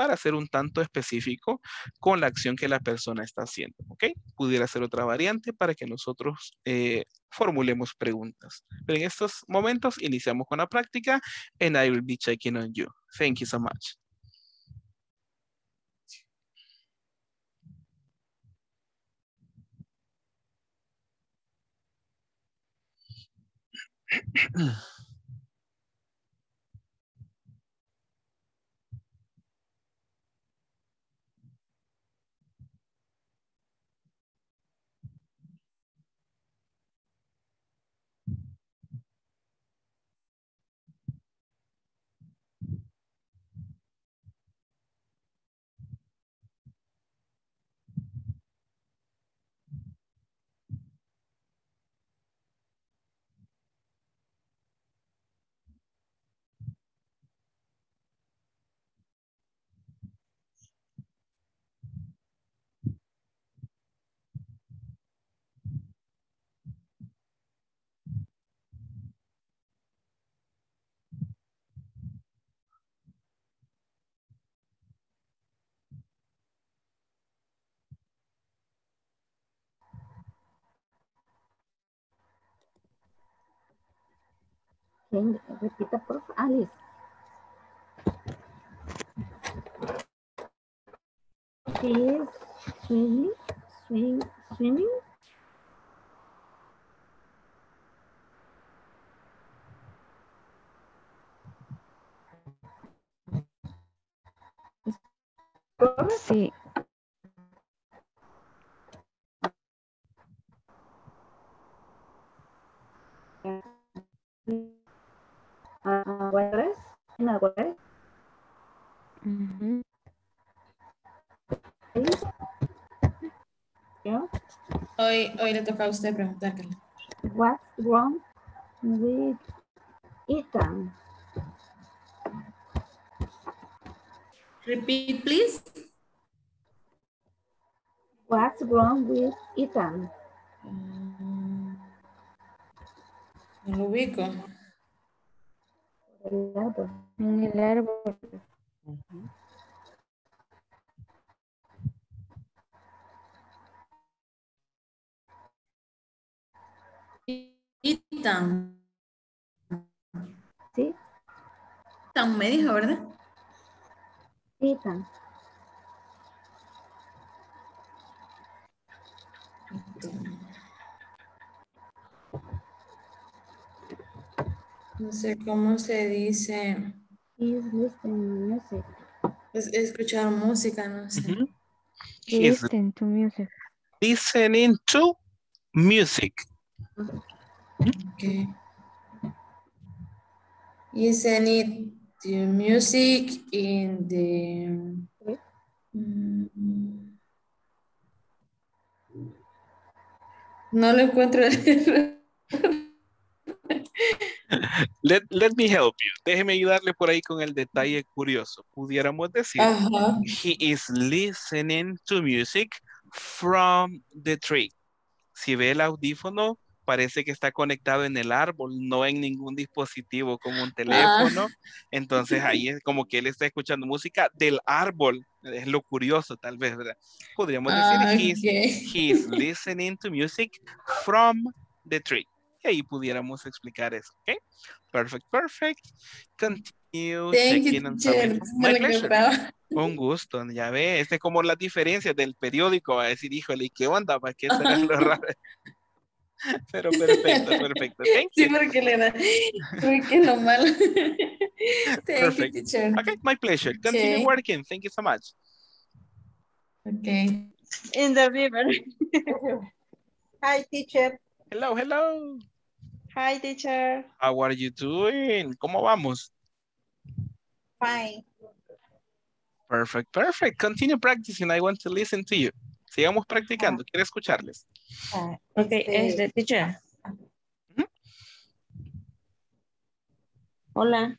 S1: Para ser un tanto específico con la acción que la persona está haciendo, ¿ok? Pudiera ser otra variante para que nosotros eh, formulemos preguntas. Pero en estos momentos iniciamos con la práctica and I will be checking on you. Thank you so much.
S2: Repita, por favor, Alice. She is swimming, swim, swimming. Sí.
S6: Hoy, hoy le toca a usted preguntar. Carla.
S2: What's wrong with Ethan?
S6: Repeat, please.
S2: What's wrong with Ethan?
S6: Mm, No lo ubico.
S2: El árbol. En el árbol.
S6: Ethan.
S2: Sí,
S6: Ethan me dijo, ¿verdad?
S2: Ethan.
S6: No sé cómo se dice.
S2: He's listening music.
S6: Es, escuchar música, no sé.
S1: He's
S2: Listen to music.
S1: listening to music.
S6: Okay. Isn't it the music in the... Mm. No lo encuentro.
S1: Let, let me help you. Déjeme ayudarle por ahí con el detalle curioso. Pudiéramos decir, he is listening to music from the tree. Si ve el audífono, parece que está conectado en el árbol, no en ningún dispositivo como un teléfono. Entonces ahí es como que él está escuchando música del árbol. Es lo curioso, tal vez, ¿verdad? Podríamos decir,
S6: Ah,
S1: he's,
S6: ok.
S1: he's listening to music from the tree. Y ahí pudiéramos explicar eso, ¿ok? Perfect, perfect. Continue
S6: Thank you. No.
S1: Un gusto, ya ve, este es como las diferencias del periódico, va a decir, híjole, ¿y ¿qué onda? ¿Para qué será lo raro? Pero perfecto, perfecto. Thank
S6: Sí,
S1: you.
S6: porque le da. Porque lo malo. Thank you,
S1: Perfect.
S6: teacher.
S1: Okay, my pleasure. Continue
S6: Okay.
S1: working. Thank you so much.
S6: Okay.
S5: In the river.
S4: Hi, teacher.
S1: Hello, hello.
S5: Hi, teacher.
S1: How are you doing? ¿Cómo vamos?
S4: Fine.
S1: Perfect, perfect. Continue practicing. I want to listen to you. Sigamos practicando. Quiero escucharles.
S4: Ah,
S6: Ok,
S4: este,
S6: este, teacher.
S1: Ujú.
S6: Hola.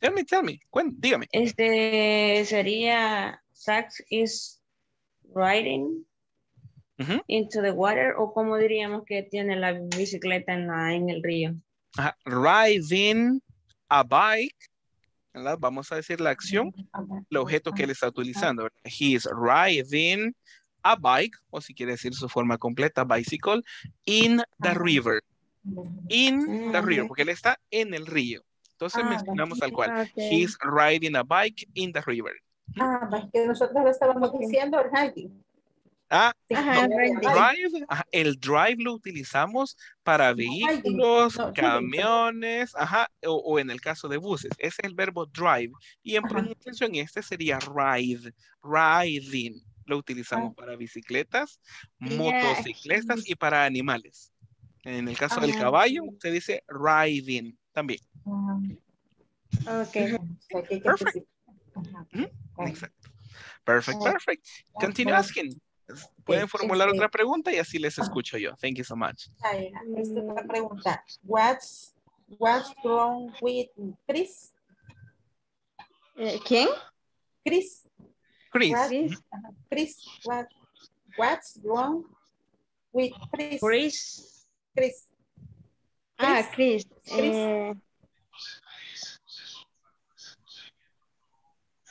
S1: Tell me, tell me. Cuen- dígame.
S6: Este sería Sax is riding into the water o como diríamos que tiene la bicicleta en, la, en el río.
S1: Ajá. Riding a bike. ¿verdad? Vamos a decir la acción, el objeto que él está utilizando. He is riding a bike, o si quiere decir su forma completa, bicycle, in the
S4: Ajá.
S1: river. In the
S6: Mm,
S1: river, porque él está en el río. Entonces
S4: Ah,
S1: mencionamos tal cual.
S6: Ah.
S1: He's riding a bike in the river.
S4: Ah, que nosotros lo estábamos diciendo, riding.
S1: Ah,
S4: Sí,
S5: Ajá,
S4: no,
S5: riding.
S1: drive, ajá, el drive lo utilizamos para vehículos,
S4: no,
S1: camiones, ajá, o, o en el caso de buses. Ese es el verbo drive. Y en
S4: Ajá.
S1: pronunciación este sería ride, riding. Lo utilizamos
S4: Ah.
S1: para bicicletas, motocicletas y para animales. En el caso del
S4: Ah.
S1: caballo, se dice riding también.
S4: Ah,
S5: Ok.
S1: Perfect. Exacto. Perfect, perfect. Continue asking. Pueden formular
S4: este-
S1: otra pregunta y así les escucho yo. Thank you so much.
S4: Esta es otra pregunta. What's, what's wrong with Chris?
S5: Eh, ¿Quién?
S4: Chris.
S1: Chris.
S4: What-
S5: Chris.
S4: ajá, Chris. What, what's wrong with Chris?
S6: Chris.
S4: Chris.
S5: Ah, Chris.
S4: Chris.
S5: Eh,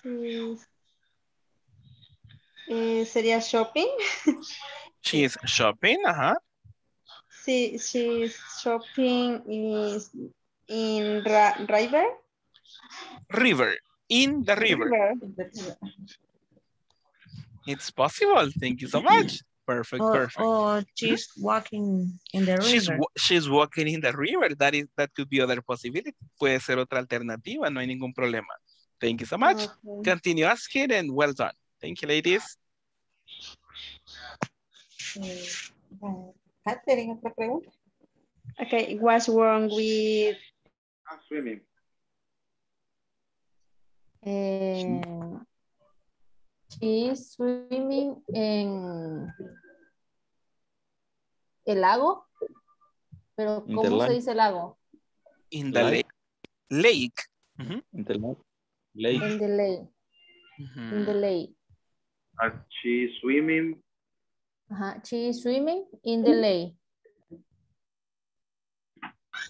S5: sí. Eh, ¿Sería shopping?
S1: She is shopping, ajá.
S5: Sí, she's shopping is in Ra- River.
S1: River. In the river. It's possible. Thank you so much. Perfect,
S6: Or,
S1: perfect.
S6: or she's walking in the
S1: She's,
S6: river.
S1: wa- she's walking in the river. That is that could be other possibility. Puede ser otra alternativa, no hay ningún problema. Thank you so much.
S5: Okay.
S1: Continue asking and well done. Thank you, ladies.
S4: Eh, otra pregunta.
S5: Okay, what's wrong with I'm
S10: Swimming.
S2: Eh, she's swimming en el lago. Pero
S9: In the
S2: ¿cómo se
S9: lake.
S2: dice lago?
S1: In the
S9: Lake.
S1: lake. Lake. Ujú,
S9: In the lake. Ah, lake.
S2: In the lake. In the lake.
S10: As she swimming
S2: Ajá. She is swimming in the lake.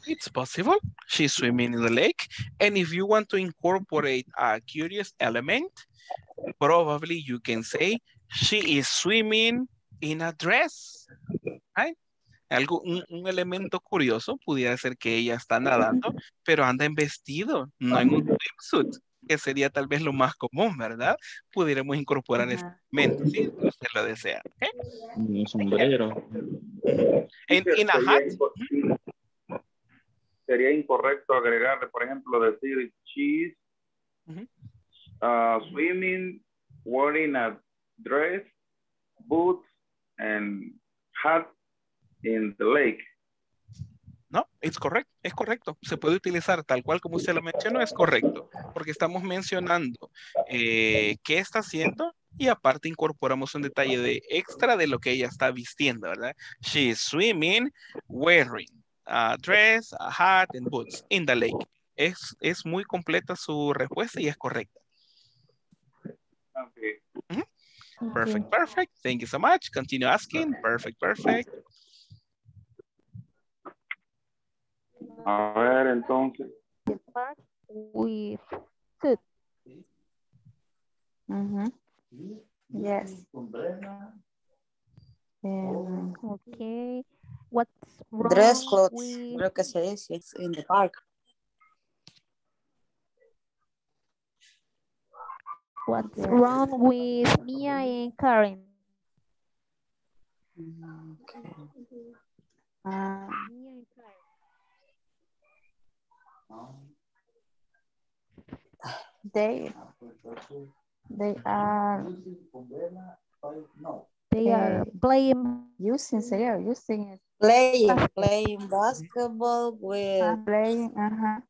S1: It's possible. She's swimming in the lake. And if you want to incorporate a curious element, probably you can say she is swimming in a dress. Right? Algo, un, un elemento curioso pudiera ser que ella está nadando, pero anda en vestido, no en un swimsuit, que sería tal vez lo más común, ¿verdad? Pudiéramos incorporar ese
S2: Ajá.
S1: elemento, si usted lo desea.
S9: Un sombrero.
S1: En,
S10: Teacher,
S1: in a
S10: sería
S1: hat,
S10: Sería incorrecto agregarle, por ejemplo, decir she's
S1: Ujú.
S10: Uh, swimming, wearing a dress, boots, and hat in the lake.
S1: No, es correcto, es correcto. Se puede utilizar tal cual como usted lo mencionó, es correcto, porque estamos mencionando eh, qué está haciendo y aparte incorporamos un detalle de extra de lo que ella está vistiendo, ¿verdad? She is swimming, wearing a dress, a hat and boots in the lake. Es, es muy completa su respuesta y es correcta.
S10: Okay.
S1: Perfect, perfect. Thank you so much. Continue asking. Perfect, perfect.
S10: A ver, entonces.
S2: The park with food. Mhm. Yes. Um, okay. What's wrong
S11: Dress clothes,
S2: with
S11: creo que se dice, it's in the park.
S2: What's wrong with Mia and Karen?
S11: Okay.
S2: Uh, Mia and Karen. They they are they are playing using serio using it.
S11: Playing,
S2: Basket.
S11: playing basketball with
S2: uh, playing uh-huh.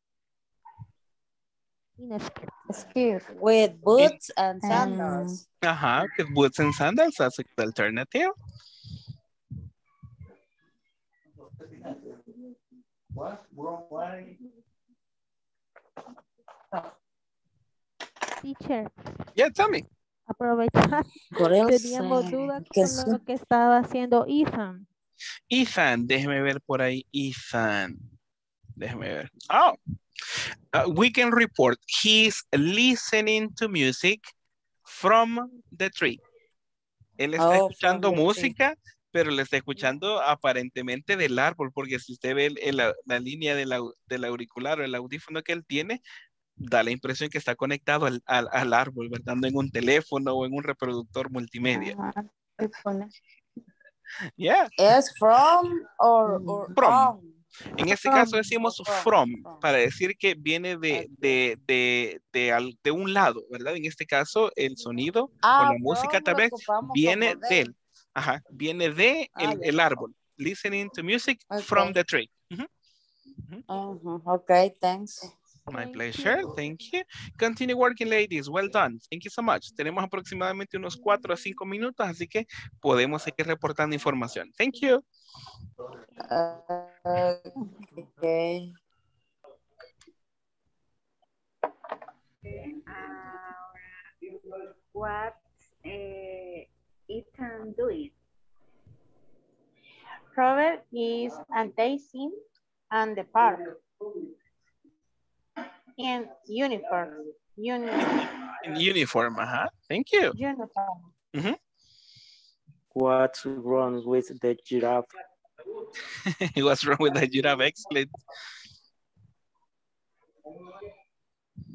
S2: In a skirt.
S11: Skirt. With boots and
S2: Um,
S11: sandals.
S1: Ajá, with boots and sandals, that's a good alternative.
S2: Teacher,
S1: Yeah, tell me.
S2: aprovechar. Teníamos dudas con lo que estaba haciendo Ethan.
S1: Ethan, déjeme ver por ahí, Ethan. Déjeme ver. Oh, uh, we can report he's listening to music from the tree. Él está
S11: Oh,
S1: escuchando música, pero le está escuchando aparentemente del árbol, porque si usted ve el- el- la, la línea del, del auricular o el audífono que él tiene, da la impresión que está conectado al, al- al árbol, ¿verdad? No en un teléfono o en un reproductor multimedia.
S5: Ajá, ¿qué pone?
S1: Yeah.
S11: ¿Es from or, or
S1: From. En este
S11: From,
S1: caso decimos
S11: from,
S1: from,
S11: from.
S1: para decir que viene de, de, de, de, al- de un lado, ¿verdad? En este caso, el sonido
S11: Ah,
S1: o la música
S11: from
S1: tal vez viene
S11: como
S1: de él. Ajá, viene de
S11: Ah,
S1: el,
S11: ya.
S1: el árbol. Listening to music from
S11: Ok.
S1: the tree. Ujú.
S11: Ujú, Okay, thanks.
S1: My pleasure, thank you. Continue working, ladies. Well done. Thank you so much. Tenemos aproximadamente unos cuatro a cinco minutos, así que podemos seguir reportando información. Thank you.
S11: Uh, okay.
S7: Ahora, what eh, Ethan doing?
S5: Robert is dancing on the park. In uniform. Uni
S1: In uniform, uh -huh. Thank you.
S5: uniform.
S1: Ujú.
S9: What's wrong with the giraffe?
S1: What's wrong with the giraffe? Excellent.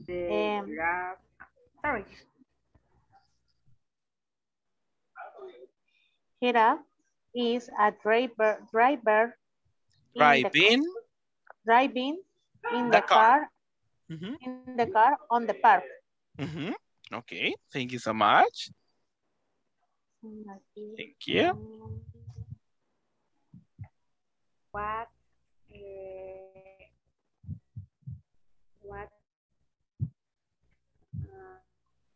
S7: The
S5: Um,
S7: giraffe. Sorry.
S5: Giraffe is a driver driver in the
S1: Driving.
S5: driving in
S1: The
S5: the,
S1: car.
S5: car.
S1: Ujú,
S5: in the car on the park.
S1: ujú. Okay, thank you so much. Thank you.
S7: What eh, what uh,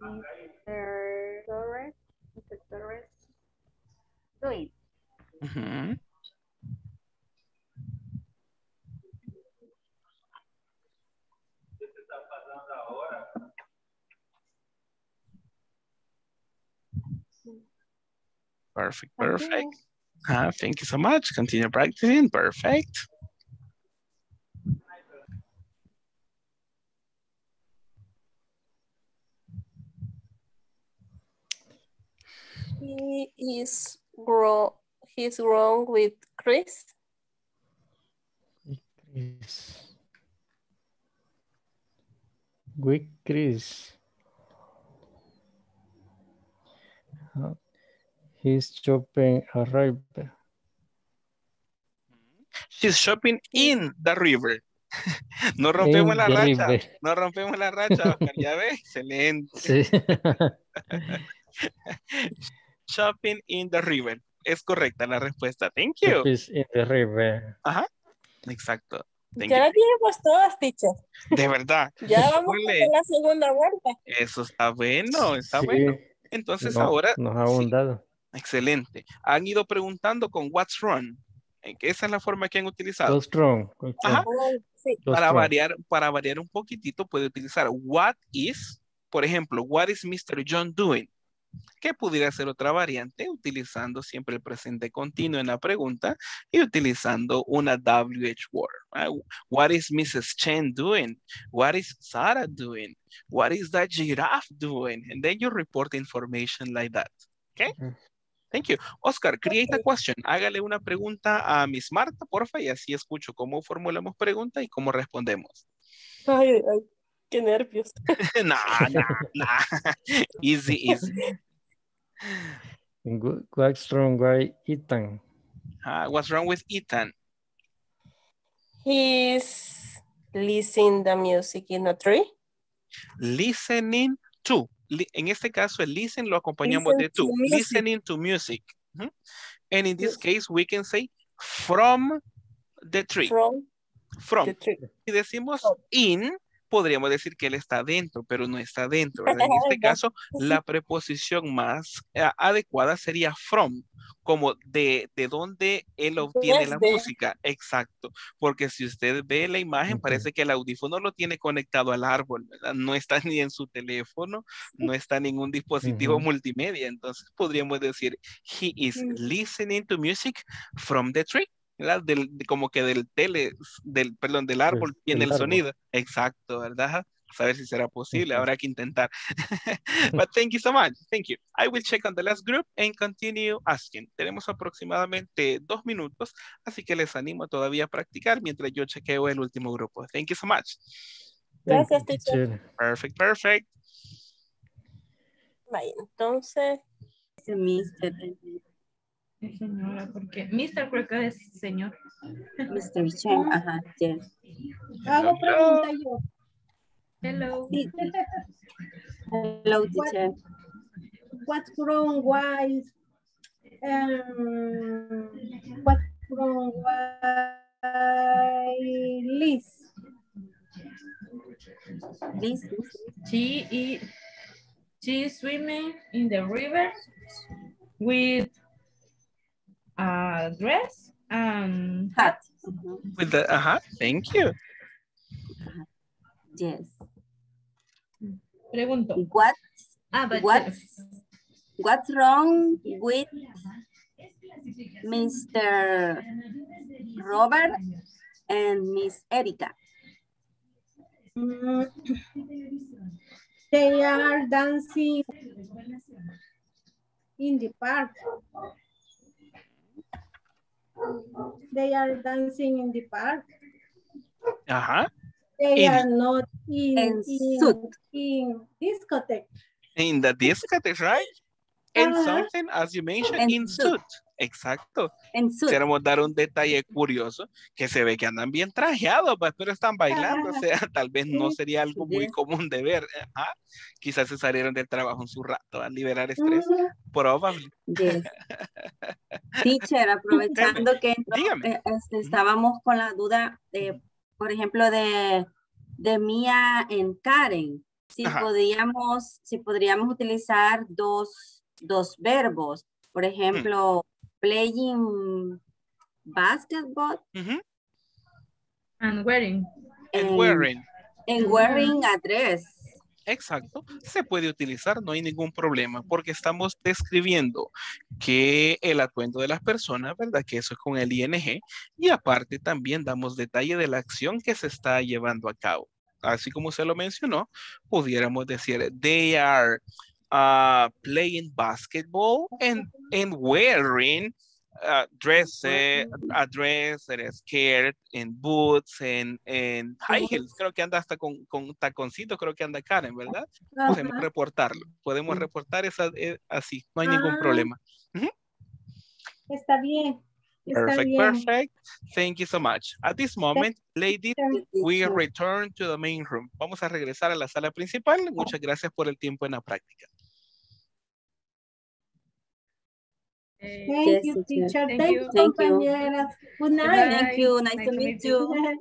S7: Mr. Torres Mr. Torres doing?
S1: Ujú. Perfect, perfect. Ah, thank you so much. Continue practicing. Perfect.
S12: He is wrong. He's wrong with Chris.
S13: Chris. With Chris. Uh, He's shopping a river.
S1: She's shopping in the river. No rompemos
S13: In
S1: la racha.
S13: river.
S1: No rompemos la racha, Oscar. Ya ves, excelente.
S13: Sí.
S1: Shopping in the river. Es correcta la respuesta. Thank you.
S13: Shopping in the river.
S1: Ajá. Exacto. Thank
S12: Ya
S1: you.
S12: la dijimos todas, teacher.
S1: De verdad.
S12: Ya vamos por la segunda vuelta.
S1: Eso está bueno, está
S13: Sí.
S1: bueno. Entonces
S13: No,
S1: ahora,
S13: Nos ha abundado.
S1: Excelente. Han ido preguntando con what's wrong. ¿En qué esa es la forma que han utilizado?
S13: What's wrong? What's
S1: Ajá.
S13: wrong?
S12: Sí.
S13: What's
S1: Para
S13: wrong?
S1: variar, para variar un poquitito puede utilizar what is, por ejemplo, what is Mr. John doing? Que pudiera ser otra variante utilizando siempre el presente continuo en la pregunta y utilizando una WH word. What is Mrs. Chen doing? What is Sarah doing? What is the giraffe doing? And then you report information like that. Okay? Thank you. Oscar, create a question. Hágale una pregunta a Miss Marta, porfa, y así escucho cómo formulamos pregunta y cómo respondemos.
S12: Ay, qué nervios.
S1: no, no, no. Easy, easy.
S13: Wh- What's wrong with Ethan?
S1: Ah, what's wrong with Ethan?
S12: He's listening the music in a tree.
S1: Listening to. En este caso, el listen lo acompañamos
S12: Listen
S1: de to.
S12: music.
S1: Listening to music. And in this case, we can say from the tree.
S12: From
S1: From.
S12: the tree.
S1: Si decimos in, podríamos decir que él está dentro, pero no está dentro. ¿verdad? En este caso, la preposición más eh, adecuada sería from, como de, de dónde él obtiene la música. Exacto, porque si usted ve la imagen, parece que el audífono lo tiene conectado al árbol, ¿verdad? No está ni en su teléfono, no está en ningún dispositivo multimedia. Entonces podríamos decir, he is listening to music from the tree. ¿Verdad? Del, de- como que del tele, del, perdón, del árbol tiene
S13: del
S1: el
S13: árbol.
S1: sonido. Exacto, ¿verdad? A ver si será posible, habrá que intentar. But thank you so much. Thank you. I will check on the last group and continue asking. Tenemos aproximadamente dos minutos, así que les animo todavía a practicar mientras yo chequeo el último grupo. Thank you so much.
S12: Gracias, teacher.
S1: Perfect, perfect.
S12: Vaya, entonces,
S11: Mr.
S6: Sí, Señora, porque Mr. creo que es señor.
S11: Mr. Chen, ajá, yes.
S3: Hago pregunta yo.
S6: Hello.
S11: Sí, sí. Hello, teacher.
S3: What's wrong? Why? Um, what's wrong? Why? Liz.
S11: Liz,
S6: She is she is swimming in the river with a dress and
S11: hat.
S1: With the, uh-huh, thank you.
S11: Yes.
S6: Pregunto.
S11: What,
S6: Ah, but
S11: what's, what's wrong with Mr. Robert and Miss Erica?
S3: Mm, They are dancing in the park. They are dancing in the park.
S1: Uh-huh.
S3: They
S1: In-
S3: are not in,
S11: En
S3: in,
S11: suit.
S3: in discotheque.
S1: In the discotheque, right? And
S3: Ajá.
S1: something, as you mentioned,
S11: En
S1: in
S11: suit.
S1: suit. Exacto.
S11: En suit.
S1: Queremos dar un detalle curioso, que se ve que andan bien trajeados, pues, pero están bailando, o sea, tal vez no sería algo muy común de ver. Ajá. Quizás se salieron del trabajo en su rato a liberar estrés.
S3: Ujú.
S1: Probable.
S11: Yes. Teacher, aprovechando que eh, este, estábamos con la duda, de, por ejemplo, de, de Mía en Karen. Si
S1: Ajá.
S11: podríamos, si podríamos utilizar dos, dos verbos. Por ejemplo, playing basketball
S6: and wearing.
S1: And
S11: and,
S1: wearing.
S11: and wearing a dress.
S1: Exacto, se puede utilizar, no hay ningún problema, porque estamos describiendo que el atuendo de las personas, ¿verdad? Que eso es con el ING, y aparte también damos detalle de la acción que se está llevando a cabo. Así como se lo mencionó, pudiéramos decir, they are uh, playing basketball and, and wearing uh, dress, a dress, a skirt, and boots, and, and high heels. Creo que anda hasta con, con taconcitos, creo que anda Karen, ¿verdad? Podemos reportarlo. Podemos reportar esa, eh, así, no hay ningún
S3: Ah.
S1: problema.
S3: Está bien. Está
S1: Perfect,
S3: bien.
S1: perfect. Thank you so much. At this moment, ladies, we return to the main room. Vamos a regresar a la sala principal. Muchas gracias por el tiempo en la práctica.
S3: Thank
S11: Yes,
S3: you,
S11: teacher.
S3: teacher.
S6: Thank
S3: Thank
S6: you.
S3: you,
S11: Thank you.
S3: compañeras. Good night.
S11: Thank you. Nice, to meet you.
S3: you.
S11: Good night.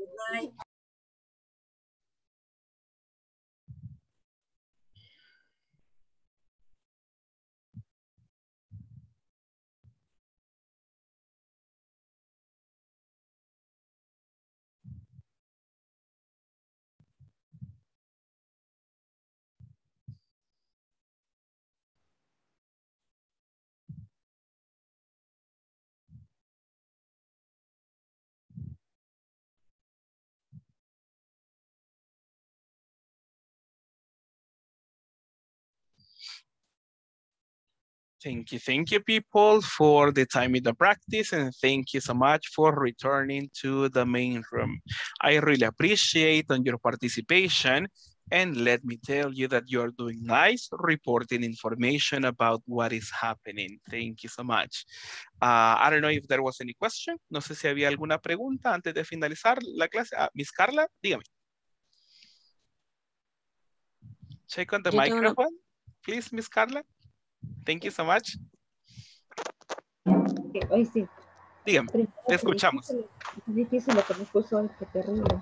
S1: Thank you, thank you, people, for the time in the practice, and thank you so much for returning to the main room. I really appreciate on your participation, and let me tell you that you're doing nice reporting information about what is happening. Thank you so much. Uh, I don't know if there was any question. No sé si había alguna pregunta antes de finalizar la clase. Ah, Miss Carla, dígame. Check on the
S12: Yo
S1: microphone, please, Miss Carla. Thank you so much.
S14: Hoy sí.
S1: Dígame, te escuchamos.
S14: Es difícil lo que me puso qué terrible.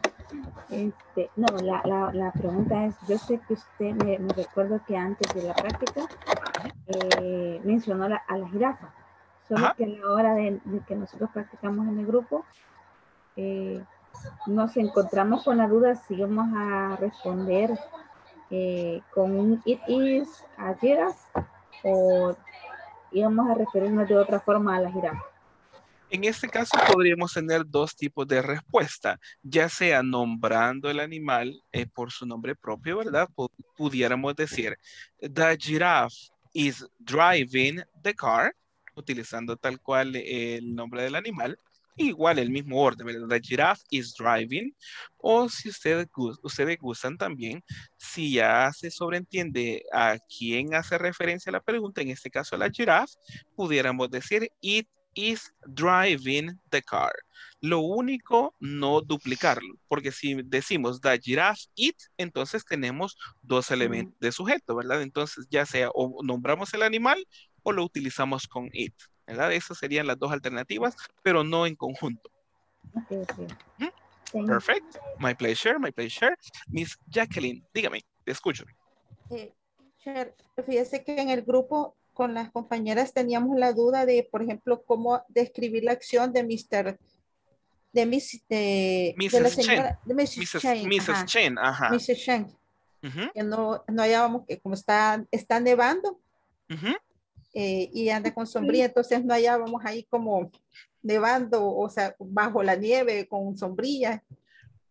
S14: Este, no, la, la, la pregunta es, yo sé que usted, me, me recuerdo que antes de la práctica eh, mencionó la- a la jirafa, solo
S1: Ajá.
S14: que a la hora de, de que nosotros practicamos en el grupo, eh, nos encontramos con la duda si vamos a responder eh, con un it is a giraffe o íbamos a referirnos de otra forma a la jirafa.
S1: En este caso podríamos tener dos tipos de respuesta, ya sea nombrando el animal eh, por su nombre propio, ¿verdad? Pu- Pudiéramos decir, the giraffe is driving the car, utilizando tal cual el nombre del animal, igual el mismo orden, ¿verdad? The giraffe is driving, o si ustedes, ustedes gustan también, si ya se sobreentiende a quién hace referencia la pregunta, en este caso a la giraffe, pudiéramos decir, it is driving the car. Lo único, no duplicarlo, porque si decimos the giraffe it, entonces tenemos dos elementos de sujeto, ¿verdad? Entonces ya sea o nombramos el animal o lo utilizamos con it, ¿verdad? Esas serían las dos alternativas, pero no en conjunto.
S14: Ok, ok. Thank you.
S1: Perfect. My pleasure, my pleasure. Miss Jacqueline, dígame, te escucho.
S4: Eh, fíjese que en el grupo con las compañeras teníamos la duda de, por ejemplo, cómo describir la acción de Mr. de, Miss, de, de la
S1: Mrs. Chen.
S4: señora, de Mrs.
S1: Mrs.
S4: Chen,
S1: Mrs.
S4: ajá.
S1: Chen, ajá.
S4: Mrs. Chen, que no, no hallábamos que como está, está nevando
S1: ujú.
S4: Eh, y anda con sombría, entonces no hallábamos ahí como nevando, o sea, bajo la nieve con sombrilla.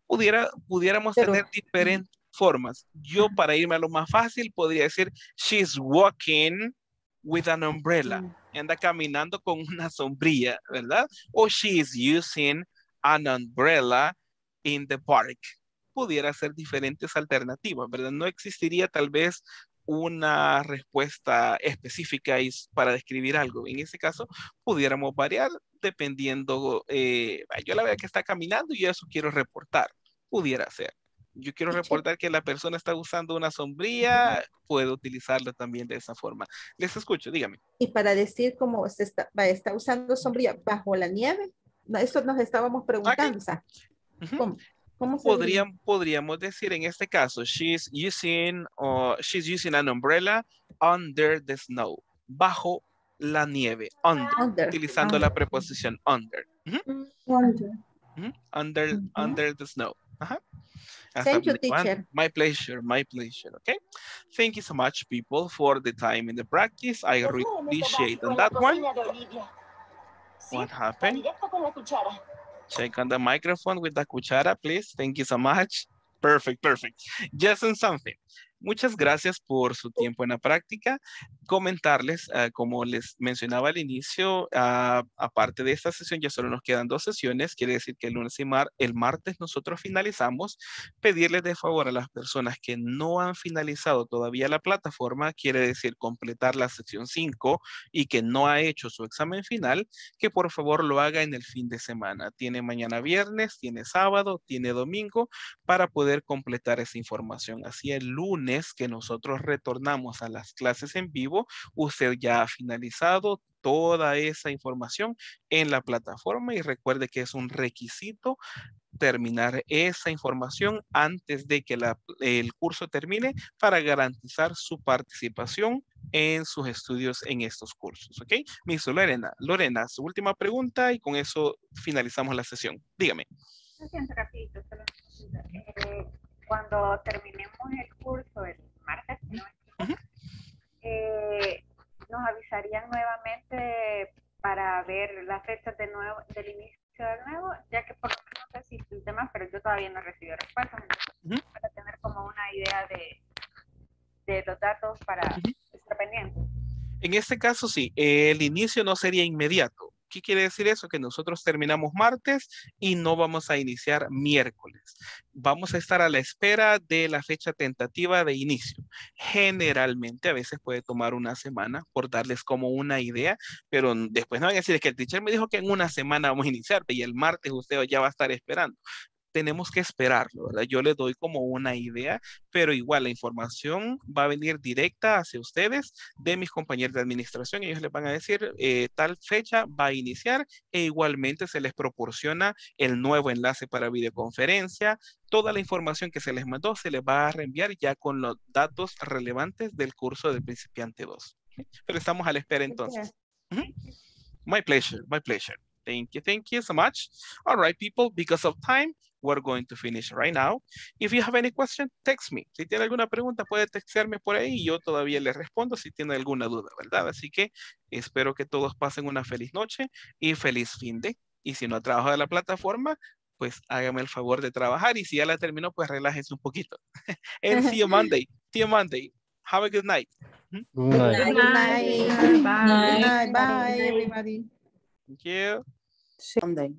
S1: pudiera, pudiéramos
S4: Pero-
S1: tener diferentes formas. Yo para irme a lo más fácil podría decir, she's walking with an umbrella. Anda caminando con una sombrilla, ¿verdad? O she is using an umbrella in the park. Pudiera ser diferentes alternativas, ¿verdad? No existiría tal vez una respuesta específica y para describir algo. En ese caso, pudiéramos variar dependiendo, eh, yo la veo que está caminando y yo eso quiero reportar. Pudiera ser. Yo quiero reportar que la persona está usando una sombrilla, puedo utilizarlo también de esa forma. Les escucho, dígame.
S4: Y para decir cómo se está, está usando sombrilla bajo la nieve, no, eso nos estábamos preguntando, o sea, ¿cómo, cómo se diría?
S1: Podrían, podríamos decir en este caso, she's using, or she's using an umbrella under the snow, bajo la nieve, under, ah,
S4: Under,
S1: utilizando
S4: under.
S1: la preposición under. Ujú, mm,
S3: Wonder.
S1: ujú, Under, under the snow. Ajá.
S4: Thank you,
S1: donde van.
S4: teacher.
S1: My pleasure, my pleasure, okay? Thank you so much, people, for the time in the practice. I really appreciate on that one. What happened? Check on the microphone with the cuchara, please. Thank you so much. Perfect, perfect. Just on something. Muchas gracias por su tiempo en la práctica. Comentarles, ah, como les mencionaba al inicio, ah, aparte de esta sesión, ya solo nos quedan dos sesiones. Quiere decir que el lunes y mar el martes nosotros finalizamos. Pedirles de favor a las personas que no han finalizado todavía la plataforma, quiere decir completar la sesión 5 y que no ha hecho su examen final, que por favor lo haga en el fin de semana. Tiene mañana viernes, tiene sábado, tiene domingo para poder completar esa información. Así el lunes que nosotros retornamos a las clases en vivo, usted ya ha finalizado toda esa información en la plataforma y recuerde que es un requisito terminar esa información antes de que la- el curso termine para garantizar su participación en sus estudios en estos cursos, ¿ok? Miss Lorena, Lorena, su última pregunta y con eso finalizamos la sesión. Dígame.
S7: Eh, cuando terminemos el curso el martes, si no me equivoco, eh, nos avisarían nuevamente para ver las fechas de nuevo, del inicio del nuevo, ya que por lo menos no sé si el tema, pero yo todavía no he recibido respuestas, entonces, para tener como una idea de, de los datos para estar pendientes.
S1: En este caso, sí, el inicio no sería inmediato. ¿Qué quiere decir eso? Que nosotros terminamos martes y no vamos a iniciar miércoles. Vamos a estar a la espera de la fecha tentativa de inicio. Generalmente, a veces puede tomar una semana por darles como una idea, pero después no van a decir "Es que el teacher me dijo que en una semana vamos a iniciar y el martes usted ya va a estar esperando. Tenemos que esperarlo, ¿verdad? Yo les doy como una idea, pero igual la información va a venir directa hacia ustedes de mis compañeros de administración. Ellos les van a decir eh, tal fecha va a iniciar e igualmente se les proporciona el nuevo enlace para videoconferencia. Toda la información que se les mandó se les va a reenviar ya con los datos relevantes del curso del principiante 2. Pero estamos a la espera entonces. My pleasure, my pleasure. Thank you, thank you so much. All right, people, because of time, we're going to finish right now. If you have any question, text me. Si tiene alguna pregunta, puede textearme por ahí y yo todavía le respondo si tiene alguna duda, ¿verdad? Así que espero que todos pasen una feliz noche y feliz fin de. Y si no trabaja de la plataforma, pues hágame el favor de trabajar y si ya la terminó, pues relájese un poquito. And see you Monday. See you Monday. Have a good night.
S13: Good night.
S4: Good night.
S14: Bye.
S4: Good night. Bye, everybody.
S1: Thank you.
S11: Sunday.